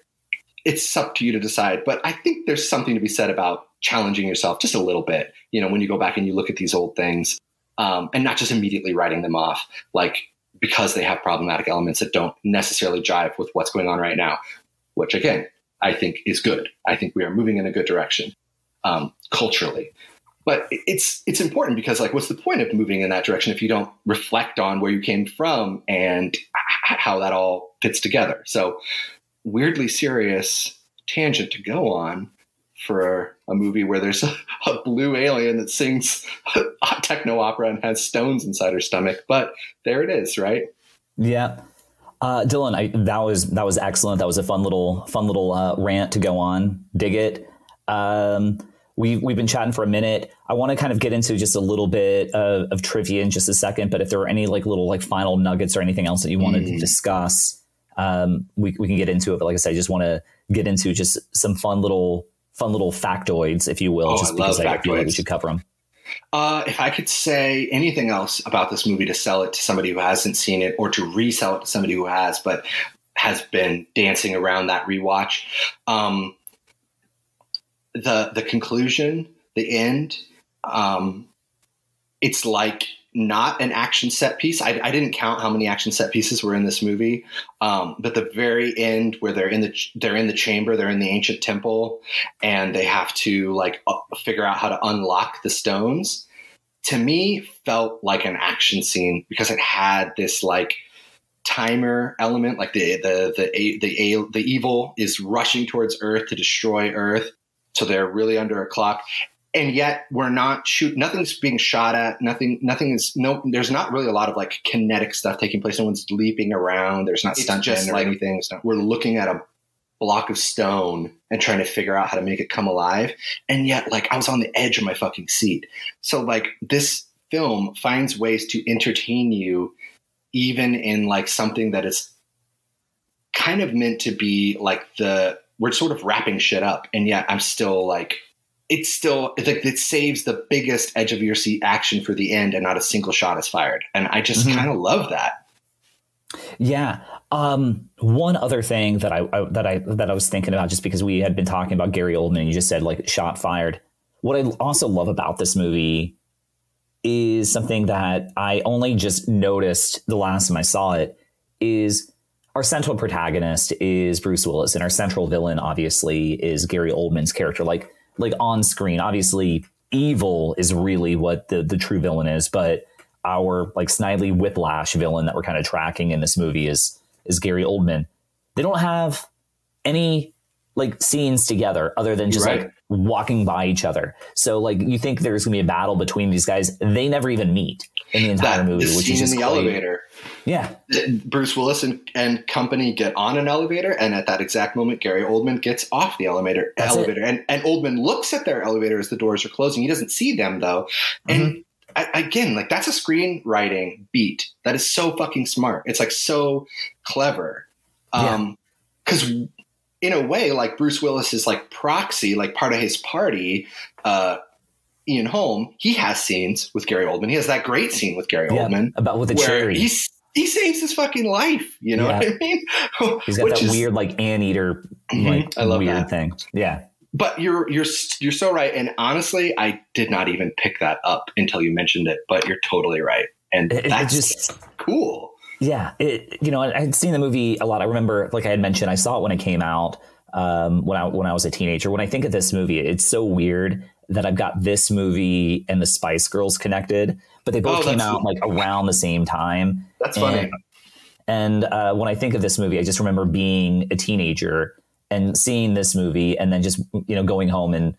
It's up to you to decide. But I think there's something to be said about challenging yourself just a little bit. You know, when you go back and you look at these old things, um, and not just immediately writing them off, like because they have problematic elements that don't necessarily jive with what's going on right now. Which again, I think is good. I think we are moving in a good direction um, culturally but it's it's important because like what's the point of moving in that direction if you don't reflect on where you came from and how that all fits together so weirdly serious tangent to go on for a movie where there's a, a blue alien that sings techno opera and has stones inside her stomach but there it is right Yeah. Uh, Dylan, I, that was that was excellent. That was a fun little fun little uh, rant to go on. Dig it. Um, we've we've been chatting for a minute. I want to kind of get into just a little bit of, of trivia in just a second. But if there are any like little like final nuggets or anything else that you wanted to Mm. discuss, um, we we can get into it. But like I said, I just want to get into just some fun little fun little factoids, if you will, Oh, just I because I feel like we should cover them. Uh, if I could say anything else about this movie to sell it to somebody who hasn't seen it or to resell it to somebody who has, but has been dancing around that rewatch, um, the the conclusion, the end, um, it's like not an action set piece. I, I didn't count how many action set pieces were in this movie, um, but the very end where they're in the they're in the chamber, they're in the ancient temple, and they have to like uh, figure out how to unlock the stones. To me, felt like an action scene because it had this like timer element, like the the the the the, the evil is rushing towards Earth to destroy Earth, so they're really under a clock. And yet we're not shoot. Nothing's being shot at. Nothing. Nothing is. No. There's not really a lot of like kinetic stuff taking place. No one's leaping around. There's not It's stunt just or like- anything. Not- we're looking at a block of stone and trying to figure out how to make it come alive. And yet, like, I was on the edge of my fucking seat. So, like, this film finds ways to entertain you, even in like something that is kind of meant to be like the we're sort of wrapping shit up, and yet I'm still like. It's still it's like it saves the biggest edge of your seat action for the end, and not a single shot is fired. And I just Mhm. kind of love that. Yeah. Um, one other thing that I, I that I that I was thinking about, just because we had been talking about Gary Oldman, and you just said like shot fired. What I also love about this movie is something that I only just noticed the last time I saw it. Is our central protagonist is Bruce Willis, and our central villain obviously is Gary Oldman's character. Like like on screen, obviously evil is really what the the true villain is, but our like Snidely Whiplash villain that we're kind of tracking in this movie is is Gary Oldman. They don't have any like scenes together other than just You're like walking by each other. So like you think there's gonna be a battle between these guys. They never even meet in the entire That movie, the which is in just the great. elevator. Yeah. Bruce Willis and, and company get on an elevator, and at that exact moment, Gary Oldman gets off the elevator. That's elevator, and and Oldman looks at their elevator as the doors are closing. He doesn't see them though, Mm-hmm. and I, again, like that's a screenwriting beat that is so fucking smart. It's like so clever, um, because in a way, like Bruce Willis is like proxy, like part of his party. Uh, Ian Holm, he has scenes with Gary Oldman. He has that great scene with Gary Yeah. Oldman About with the cherry. he's he saves his fucking life. You know Yeah. what I mean? He's got Which that is- weird like anteater Mhm. like I love weird that. thing. Yeah. But you're you're you're so right. And honestly, I did not even pick that up until you mentioned it. But you're totally right, and It, it just cool. Yeah, it you know I had seen the movie a lot. I remember, like I had mentioned, I saw it when it came out um, when I when I was a teenager. When I think of this movie, it's so weird that I've got this movie and the Spice Girls connected, but they both Oh, came out like around the same time. That's funny. And, uh, when I think of this movie, I just remember being a teenager and seeing this movie, and then just you know going home and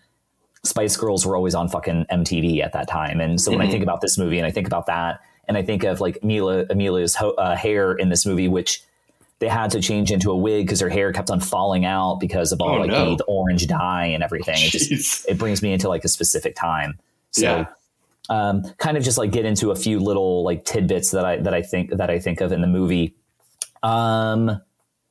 Spice Girls were always on fucking MTV at that time. And so when I Mhm. think about this movie, and I think about that, and I think of like Mila Amelia's ho- uh, hair in this movie, which they had to change into a wig because her hair kept on falling out because of all Oh, like no. the, orange dye and everything. It just it brings me into like a specific time. So Yeah. um, kind of just like get into a few little like tidbits that I that I think that I think of in the movie. Um,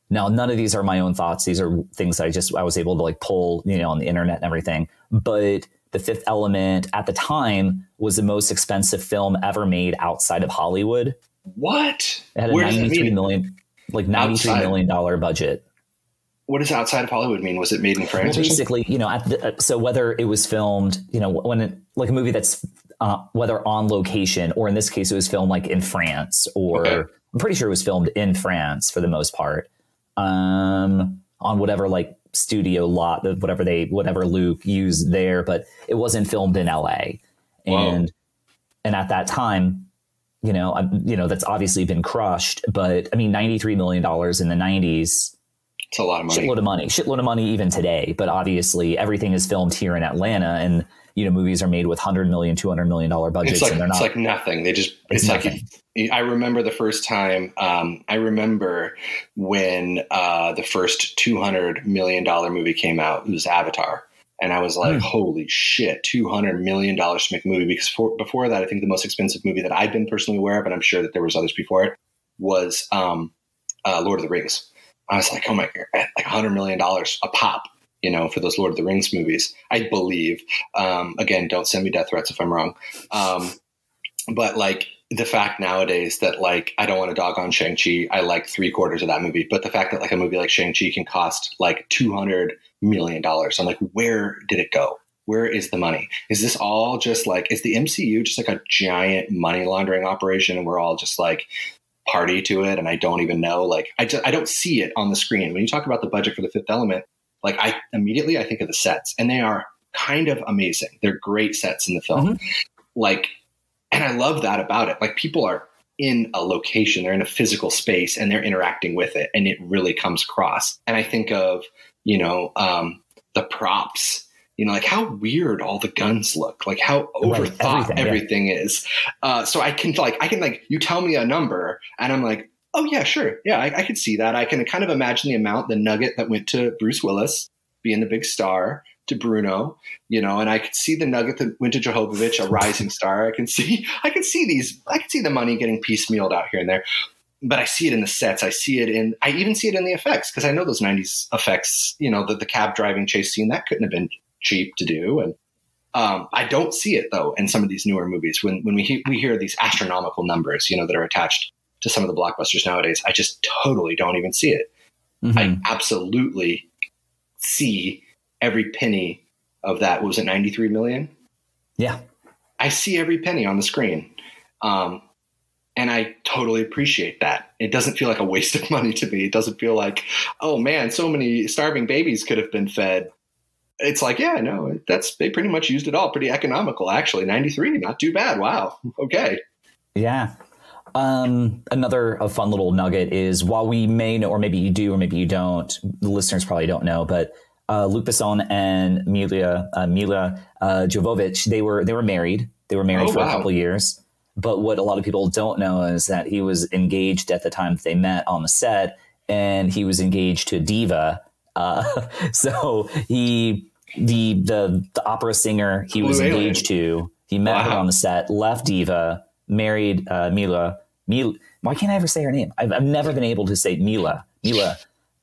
now none of these are my own thoughts. These are things that I just I was able to like pull you know on the internet and everything. But the Fifth Element at the time was the most expensive film ever made outside of Hollywood. What? It had a Where does that ninety three mean? million like ninety three Outside. million dollar budget. What does outside of Hollywood mean? Was it made in France? something? basically, you know, at the, uh, so whether it was filmed, you know, when it, like a movie that's uh, whether on location or in this case it was filmed like in France or Okay. I'm pretty sure it was filmed in France for the most part, um, on whatever like studio lot, that whatever they whatever Luc used there, but it wasn't filmed in L.A. And and at that time. You know, I, you know that's obviously been crushed, but I mean, ninety three million dollars in the nineties It's a lot of money. shitload of money, shitload of money even today. But obviously, everything is filmed here in Atlanta, and you know, movies are made with hundred million, two hundred million dollar budgets, like and they're not it's like nothing. They just It's it's, like. I remember the first time. Um, I remember when uh, the first two hundred million dollar movie came out. It was Avatar, and I was like, Hmm. "Holy shit! Two hundred million dollars to make a movie." Because for, before that, I think the most expensive movie that I've been personally aware of, and I'm sure that there was others before it, was um, uh, Lord of the Rings. I was like, "Oh my god!" Like hundred million dollars a pop. You know, for those Lord of the Rings movies, I believe. Um, again, don't send me death threats if I'm wrong. Um, but like the fact nowadays that like I don't want to dog on Shang Chi, I like three quarters of that movie. But the fact that like a movie like Shang Chi can cost like two hundred million dollars, I'm like, where did it go? Where is the money? Is this all just like is the MCU just like a giant money laundering operation, and we're all just like party to it? And I don't even know. Like I just I don't see it on the screen when you talk about the budget for the Fifth Element. Like I immediately I think of the sets, and they are kind of amazing. They're great sets in the film. Like and I love that about it. Like people are in a location, they're in a physical space and they're interacting with it and it really comes across. And I think of, you know, um, the props, you know, like how weird all the guns look, like how Right, overthought everything, yeah. is. Uh, so I can like, I can like, you tell me a number and I'm like, oh yeah, sure. Yeah, I, I could see that. I can kind of imagine the amount, the nugget that went to Bruce Willis being the big star to Bruno, you know, and I could see the nugget that went to Jovovich, a rising star. I can see, I can see these, I can see the money getting piecemealed out here and there. But I see it in the sets. I see it in, I even see it in the effects because I know those '90s effects. You know, the, the cab driving chase scene that couldn't have been cheap to do, and um, I don't see it though in some of these newer movies. When when we he- we hear these astronomical numbers, you know, that are attached to some of the blockbusters nowadays, I just totally don't even see it. Mhm. I absolutely see every penny of that. Was it 93 million? yeah, I see every penny on the screen. Um, and I totally appreciate that. It doesn't feel like a waste of money to me. It doesn't feel like, oh man, so many starving babies could have been fed. It's like, yeah, no, that's they pretty much used it all. Pretty economical, actually. 93, not too bad. Wow. Okay. yeah. Um, another a fun little nugget is while we may know, or maybe you do, or maybe you don't, the listeners probably don't know, but uh, Luc Besson and Milla uh, Milla uh, Jovovich, they were they were married. They were married Oh, for a couple years. But what a lot of people don't know is that he was engaged at the time that they met on the set, and he was engaged to a diva. Uh, so he the the the opera singer he was engaged to. He met her on the set, left diva, married uh, Milla. Mila. Why can't I ever say her name? I've, I've never been able to say Mila. Mila.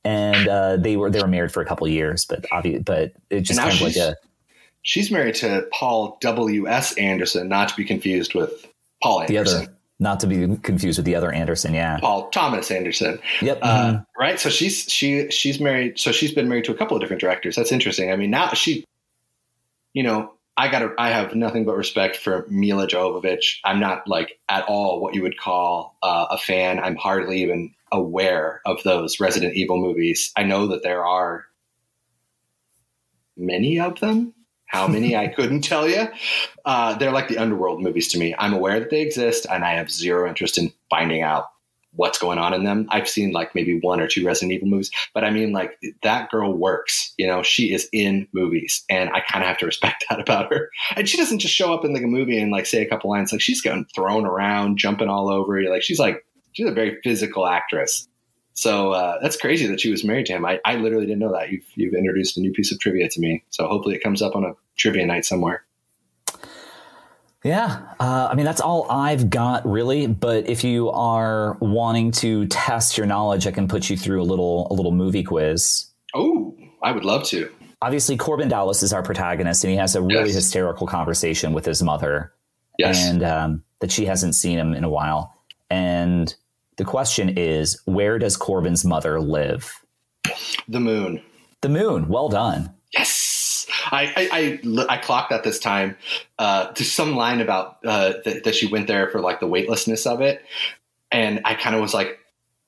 And uh, they were they were married for a couple of years, but obviously, but it just kind of like she's- a She's married to Paul W.S. Anderson, not to be confused with Paul Anderson. the other Not to be confused with the other Anderson. Yeah. Paul Thomas Anderson. Yep. Uh, mhm. right. So she's she she's married. So she's been married to a couple of different directors. That's interesting. I mean, now she, you know, I got I have nothing but respect for Milla Jovovich. I'm not like at all what you would call uh, a fan. I'm hardly even aware of those Resident Evil movies. I know that there are many of them. How many I couldn't tell you. Uh, they're like the underworld movies to me. I'm aware that they exist, and I have zero interest in finding out what's going on in them. I've seen like maybe one or two Resident Evil movies, but I mean, like that girl works. You know, she is in movies, and I kind of have to respect that about her. And she doesn't just show up in like a movie and like say a couple lines. Like she's getting thrown around, jumping all over. Like she's like she's a very physical actress. So uh, that's crazy that she was married to him. I, I literally didn't know that. You've you've introduced a new piece of trivia to me. So hopefully it comes up on a trivia night somewhere. Yeah, uh, I mean that's all I've got really. But if you are wanting to test your knowledge, I can put you through a little a little movie quiz. Oh, I would love to. Obviously, Korben Dallas is our protagonist, and he has a really Yes. hysterical conversation with his mother, Yes. and um, that she hasn't seen him in a while. And the question is, where does Korben's mother live? the moon. The moon. Well done. Yes. I, I, I, I clocked that this time. Uh, there's some line about uh, that, that she went there for like the weightlessness of it. And I kind of was like,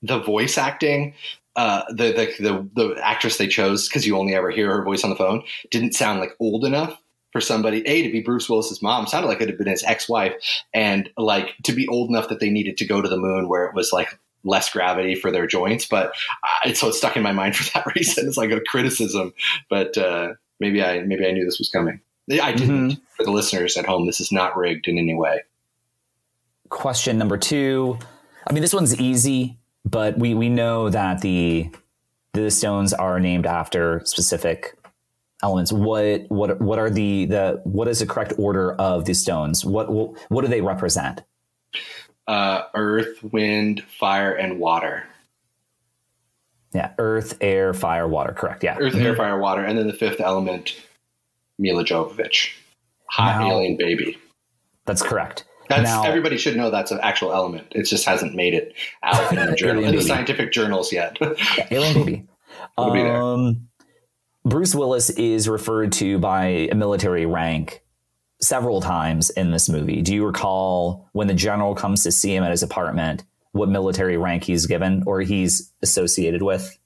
the voice acting, uh, the, the, the, the actress they chose, because you only ever hear her voice on the phone, didn't sound like old enough for somebody, A, to be Bruce Willis's mom. Sounded like it had been his ex wife. And like to be old enough that they needed to go to the moon where it was like less gravity for their joints. But uh, it's so it's stuck in my mind for that reason. It's like a criticism, but uh, maybe I maybe I knew this was coming. I didn't. For the listeners at home, this is not rigged in any way. question number two. I mean, this one's easy, but we we know that the the stones are named after specific elements. What what what are the the what is the correct order of the stones? What what, what do they represent? Uh, earth, wind, fire, and water. Yeah, earth, air, fire, water. Correct. Yeah. Earth, air, fire, water, and then the fifth element, Milla Jovovich, hot Now- alien baby. That's correct. That's Now- everybody should know that's an actual element. It just hasn't made it out in the, journal, in the scientific journals yet. Yeah, alien baby. It'll be there. Um, Bruce Willis is referred to by a military rank several times in this movie. Do you recall when the general comes to see him at his apartment, what military rank he's given or he's associated with?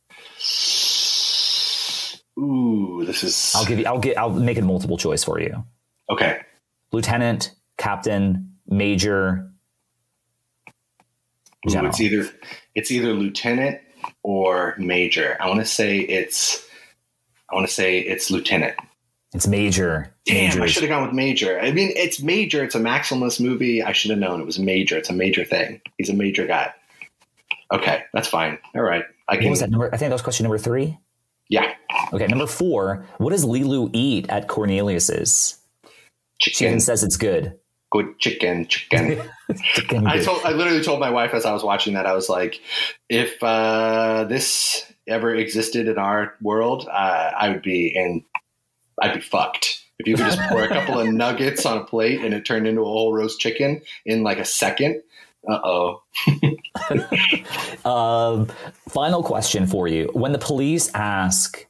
Ooh, this is I'll give you. I'll get. I'll make it multiple choice for you. okay. Lieutenant, captain, major, Ooh, it's either it's either lieutenant or major. I want to say it's I want to say it's lieutenant. It's major. Damn, Major I should have gone with major. I mean, it's major. It's a maximalist movie. I should have known it was major. It's a major thing. He's a major guy. Okay, that's fine. All right, I can. What was that number? I think that was question number three. Yeah, Okay, number four. What does Leeloo eat at Cornelius's? She chicken. even says it's good. Good chicken. Chicken. Chicken I told. I literally told my wife as I was watching that. I was like, if uh, this ever existed in our world, uh, I would be in. I'd be fucked. If you could just pour a couple of nuggets on a plate and it turned into a whole roast chicken in like a second. Uh oh. Um, final question for you. When the police ask,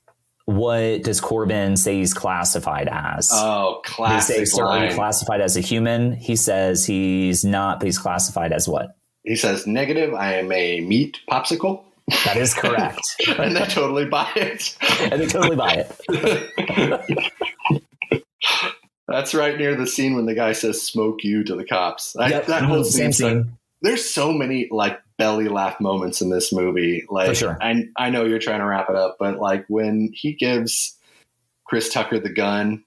what does Korben say he's classified as? Oh, they say, classic are you line. classified as a human? He says he's not, but he's classified as what? he says, negative, I am a meat popsicle. That is correct. and they totally buy it. and they totally buy it. That's right near the scene when the guy says "smoke you" to the cops. I- Yep, that whole same scene. scene. There's so many like belly laugh moments in this movie. Like, For sure. I I know you're trying to wrap it up, but like when he gives Chris Tucker the gun,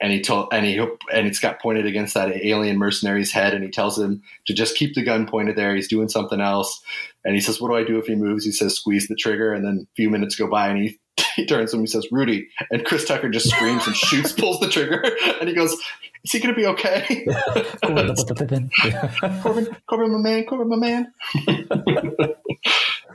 and he told and he and it's got pointed against that alien mercenary's head, and he tells him to just keep the gun pointed there. He's doing something else, and he says, "What do I do if he moves?" He says, "Squeeze the trigger," and then a few minutes go by, and he. He turns to him. He says, "Rudy," and Chris Tucker just screams and shoots, pulls the trigger, and he goes, "Is he going to be okay?" Korben, Korben, my man, Korben, my man.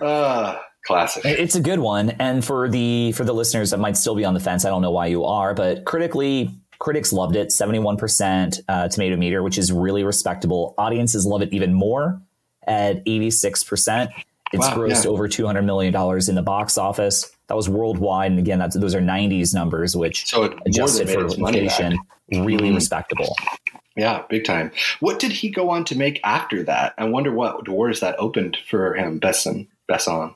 uh, classic. It's a good one, and for the for the listeners that might still be on the fence, I don't know why you are, but critically, critics loved it, 71% uh, tomato meter, which is really respectable. Audiences love it even more at 86%. It's Wow, grossed yeah. over $200 million in the box office. That was worldwide. And again, that's, those are 90s numbers, which So it adjusted for inflation, really Mhm. respectable. Yeah, big time. What did he go on to make after that? I wonder what doors that opened for him, Besson. Besson.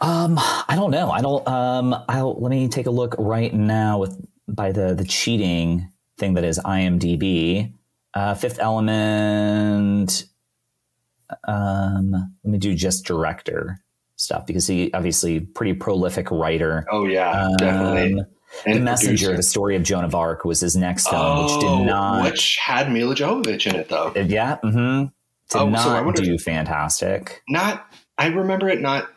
Um, I don't know. I don't. Um, I'll let me take a look right now with by the the cheating thing that is IMDb. Uh, Fifth Element. Um, let me do just director stuff because he obviously pretty prolific writer. Oh yeah, definitely. Um, And the Messenger, producer. the story of Joan of Arc, was his next film, which Oh, did not. which had Milla Jovovich in it though. yeah, mm-hmm, did Oh, so I not do fantastic. Not, I remember it not.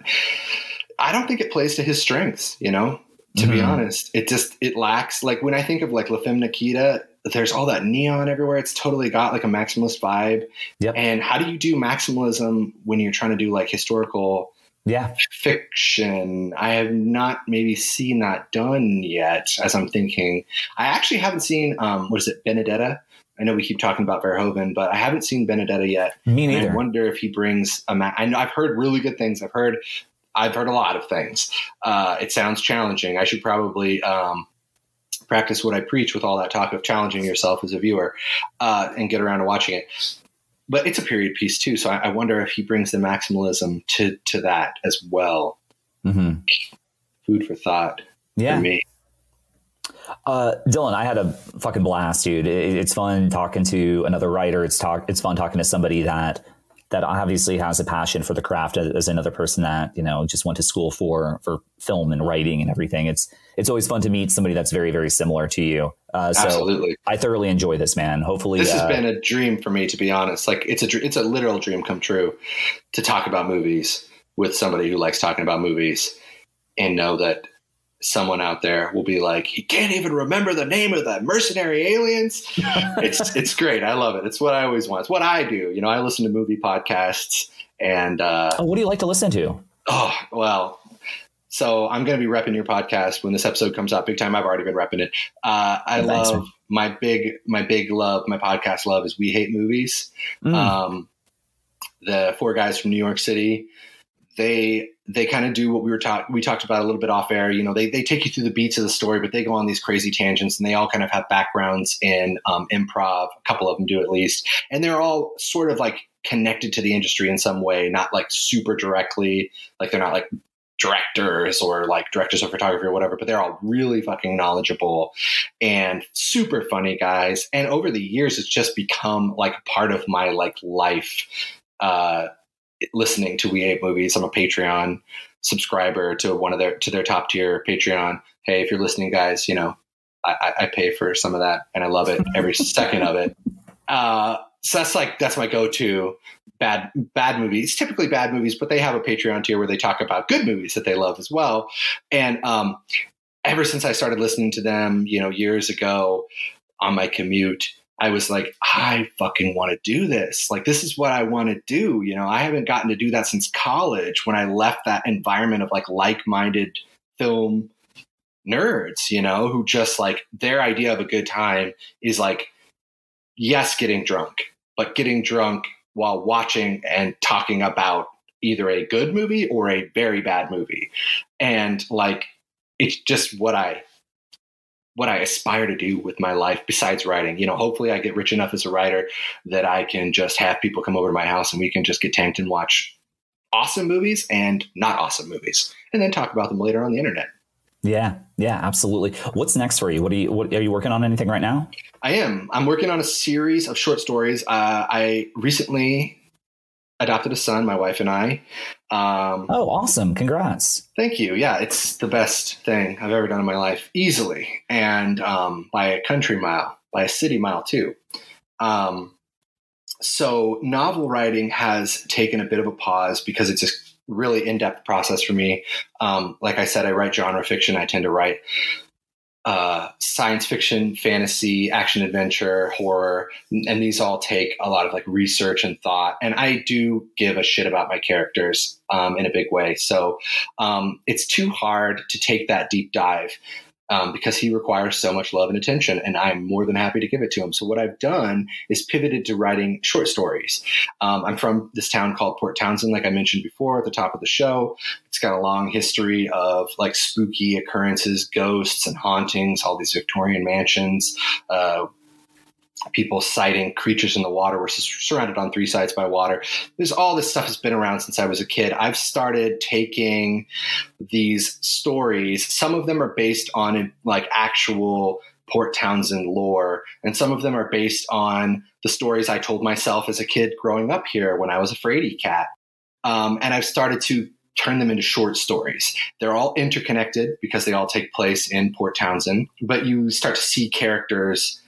I don't think it plays to his strengths. You know, to be Mhm. honest, it just it lacks. Like when I think of like La Femme Nikita, there's all that neon everywhere. It's totally got like a maximalist vibe. Yep. And how do you do maximalism when you're trying to do like historical Yeah, fiction i have not maybe seen that done yet as i'm thinking i actually haven't seen um what is it benedetta i know we keep talking about verhoeven but i haven't seen benedetta yet me neither. i wonder if he brings a ma- i know i've heard really good things i've heard i've heard a lot of things uh it sounds challenging i should probably um practice what i preach with all that talk of challenging yourself as a viewer uh and get around to watching it but it's a period piece too so I, I wonder if he brings the maximalism to to that as well hmm food for thought Yeah, for me. Uh, Dylan, I had a fucking blast, dude. It, it's fun talking to another writer. It's talk. It's fun talking to somebody that that obviously has a passion for the craft as, as another person that you know just went to school for for film and writing and everything. It's it's always fun to meet somebody that's very very similar to you. Uh, so Absolutely, I thoroughly enjoy this, man. Hopefully, this has uh, been a dream for me to be honest. Like it's a it's a literal dream come true to talk about movies with somebody who likes talking about movies and know that someone out there will be like, he can't even remember the name of the mercenary aliens. it's it's great. I love it. It's what I always want. It's what I do. You know, I listen to movie podcasts and uh, oh, what do you like to listen to? Oh, well. So I'm going to be repping your podcast when this episode comes out. Big time. I've already been repping it. Uh, I Oh, love man. my big, my big love, my podcast love is We Hate Movies. Mm. Um, the four guys from New York City, they they kind of do what we were talking. We talked about a little bit off air. You know, they they take you through the beats of the story, but they go on these crazy tangents, and they all kind of have backgrounds in um, improv. A couple of them do at least, and they're all sort of like connected to the industry in some way, not like super directly. Like they're not like directors or like directors of photography or whatever, but they're all really fucking knowledgeable and super funny guys. And over the years, it's just become like part of my like life. Uh, listening to We Hate Movies. I'm a Patreon subscriber to one of their to their top tier Patreon. Hey, if you're listening, guys, you know I, I- I pay for some of that, and I love it every second of it. Uh, so that's like that's my go-to bad bad movies. Typically bad movies, but they have a Patreon tier where they talk about good movies that they love as well. And um, ever since I started listening to them, you know, years ago on my commute, I was like, I fucking want to do this. Like, this is what I want to do. You know, I haven't gotten to do that since college when I left that environment of like like minded film nerds, you know, who just like their idea of a good time is like, yes, getting drunk, but getting drunk while watching and talking about either a good movie or a very bad movie. And like, it's just what I what I aspire to do with my life besides writing. You know, hopefully I get rich enough as a writer that I can just have people come over to my house and we can just get tanked and watch awesome movies and not awesome movies and then talk about them later on the internet. Yeah, yeah, absolutely. What's next for you? What are you? What are you working on? Anything right now? I am. I'm working on a series of short stories. Uh, I recently adopted a son, my wife and I. Um, Oh, awesome! Congrats. Thank you. Yeah, it's the best thing I've ever done in my life, easily, and um, by a country mile, by a city mile too. Um, so, novel writing has taken a bit of a pause because it's a really in-depth process for me. Um, like I said, I write genre fiction. I tend to write uh, science fiction, fantasy, action adventure, horror, and these all take a lot of like research and thought. And I do give a shit about my characters um, in a big way. So um, it's too hard to take that deep dive um, because he requires so much love and attention, and I'm more than happy to give it to him. So what I've done is pivoted to writing short stories. Um, I'm from this town called Port Townsend, like I mentioned before at the top of the show. It's got a long history of like spooky occurrences, ghosts and hauntings, all these Victorian mansions. Uh, people sighting creatures in the water. We're surrounded on three sides by water. There's all this stuff has been around since I was a kid. I've started taking these stories. Some of them are based on like actual Port Townsend lore, and some of them are based on the stories I told myself as a kid growing up here when I was a fraidy cat. Um, and I've started to turn them into short stories. They're all interconnected because they all take place in Port Townsend, but you start to see characters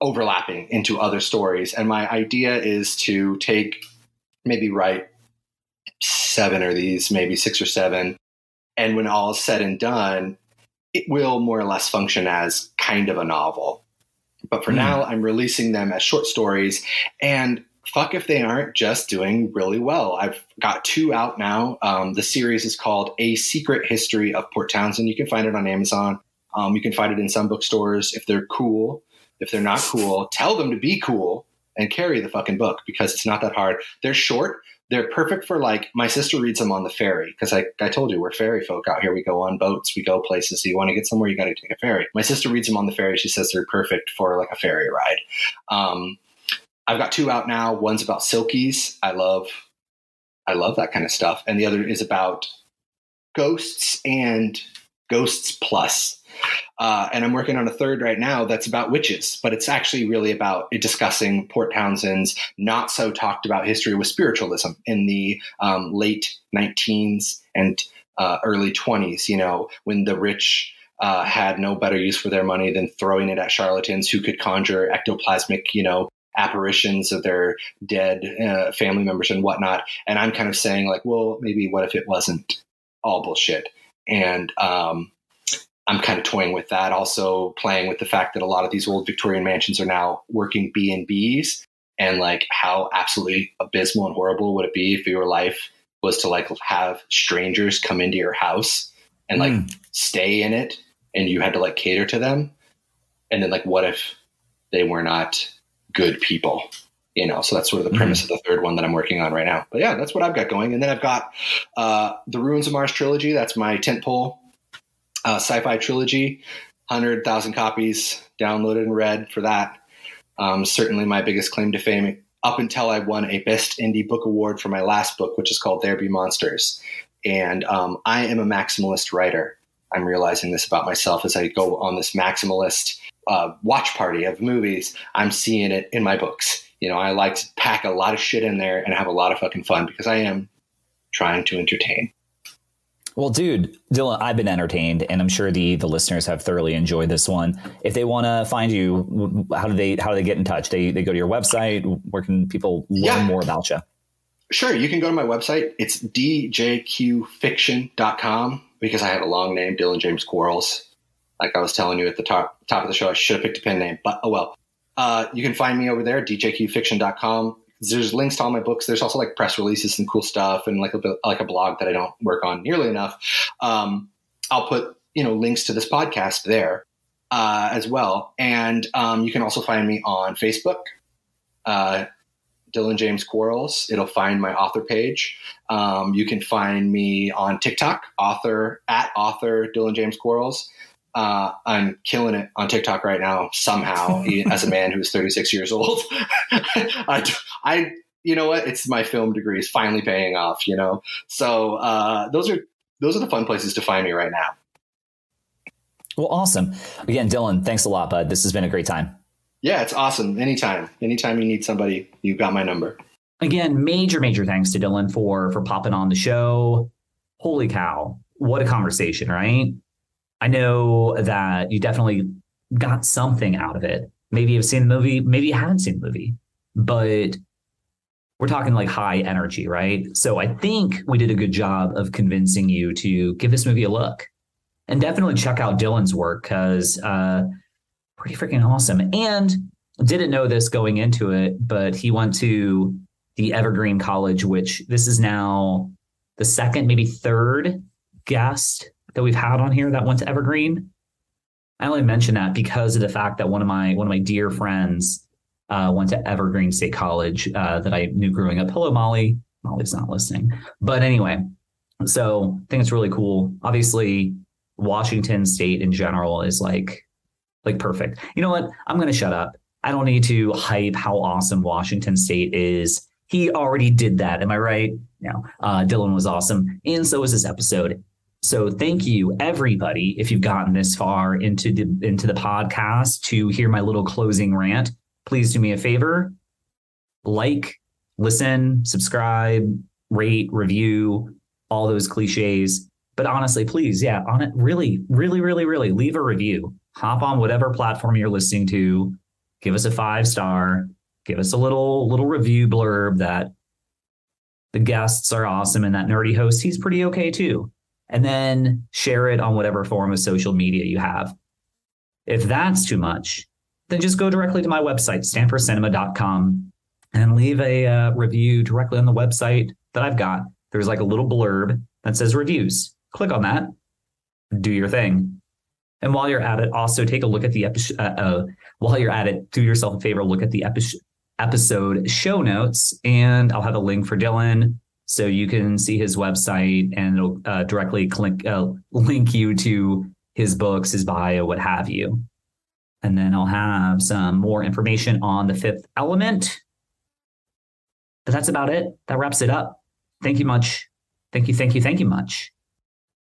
overlapping into other stories. And my idea is to take maybe write seven or these, maybe six or seven. And when all is said and done, it will more or less function as kind of a novel. But for mm. now, I'm releasing them as short stories. And fuck if they aren't just doing really well. I've got two out now. Um, the series is called A Secret History of Port Townsend. You can find it on Amazon. Um, you can find it in some bookstores if they're cool. If they're not cool, tell them to be cool and carry the fucking book because it's not that hard. They're short. They're perfect for like my sister reads them on the ferry because I, I told you we're ferry folk out here. We go on boats, we go places. So you want to get somewhere, you got to take a ferry. My sister reads them on the ferry. She says they're perfect for like a ferry ride. Um, I've got two out now. One's about selkies. I love, I love that kind of stuff, and the other is about ghosts and ghosts plus. Uh, and I'm working on a third right now that's about witches, but it's actually really about discussing Port Townsend's not so talked about history with spiritualism in the um, late 19s and uh, early 20s, you know, when the rich uh, had no better use for their money than throwing it at charlatans who could conjure ectoplasmic, you know, apparitions of their dead uh, family members and whatnot. And I'm kind of saying, like, well, maybe what if it wasn't all bullshit? And um, I'm kind of toying with that. Also playing with the fact that a lot of these old Victorian mansions are now working B and B's, and like how absolutely abysmal and horrible would it be if your life was to like have strangers come into your house and like mm. stay in it, and you had to like cater to them, and then like what if they were not good people? You know, so that's sort of the hmm. premise mm. of the third one that I'm working on right now. But yeah, that's what I've got going. And then I've got uh, the Ruins of Mars trilogy. That's my tentpole uh, sci-fi trilogy, hundred thousand copies downloaded and read for that. Um, certainly my biggest claim to fame up until I won a Best Indie Book Award for my last book, which is called There Be Monsters. And um, I am a maximalist writer. I'm realizing this about myself as I go on this maximalist uh, watch party of movies. I'm seeing it in my books. You know, I like to pack a lot of shit in there and have a lot of fucking fun because I am trying to entertain. Well, dude, Dylan, I've been entertained, and I'm sure the the listeners have thoroughly enjoyed this one. If they want to find you, how do they how do they get in touch? They they go to your website. Where can people learn yeah. more about you? Sure, you can go to my website. It's djqfiction.com because I have a long name, Dylan James Quarles. Like I was telling you at the top top of the show, I should have picked a pen name, but oh well. Uh, you can find me over there, djqfiction.com there's links to all my books. There's also like press releases and cool stuff, and like a like a blog that I don't work on nearly enough. Um, I'll put you know links to this podcast there uh, as well, and um, you can also find me on Facebook. Uh, Dylan James Quarles. It'll find my author page. Um, you can find me on TikTok, author at author Dylan James Quarles. Uh, I'm killing it on TikTok right now somehow as a man who's 36 years old. I, I, you know what? It's my film degree is finally paying off, you know? So, uh, those are, those are the fun places to find me right now. Well, awesome. Again, Dylan, thanks a lot, bud. This has been a great time. Yeah, it's awesome. Anytime, anytime you need somebody, you've got my number. Again, major, major thanks to Dylan for, for popping on the show. Holy cow. What a conversation, right? I know that you definitely got something out of it. Maybe you've seen the movie, maybe you haven't seen the movie, but we're talking like high energy, right? So I think we did a good job of convincing you to give this movie a look and definitely check out Dylan's work because uh, pretty freaking awesome. And didn't know this going into it, but he went to the Evergreen College, which this is now the second, maybe third guest that we've had on here that went to Evergreen. I only mention that because of the fact that one of my one of my dear friends uh, went to Evergreen State College uh, that I knew growing up. Hello, Molly. Molly's not listening, but anyway, so I think it's really cool. Obviously, Washington State in general is like like perfect. You know what? I'm going to shut up. I don't need to hype how awesome Washington State is. He already did that. Am I right? No. Uh, Dylan was awesome, and so was this episode. So thank you, everybody, if you've gotten this far into the into the podcast to hear my little closing rant. Please do me a favor, like, listen, subscribe, rate, review, all those cliches. But honestly, please, yeah, on it, really, really, really, really leave a review. Hop on whatever platform you're listening to. Give us a five star. Give us a little little review blurb that the guests are awesome and that nerdy host he's pretty okay too. And then share it on whatever form of social media you have. If that's too much, then just go directly to my website, stampercinema.com, and leave a uh, review directly on the website that I've got. There's like a little blurb that says reviews. Click on that, do your thing. And while you're at it, also take a look at the episode. Uh, uh, while you're at it, do yourself a favor, look at the epi- episode show notes, and I'll have a link for Dylan so you can see his website and it'll uh, directly click, uh, link you to his books, his bio, what have you. And then I'll have some more information on the fifth element. But that's about it. That wraps it up. Thank you much. Thank you, thank you, thank you much.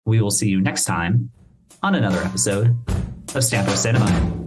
We will see you next time on another episode of Stamper Cinema.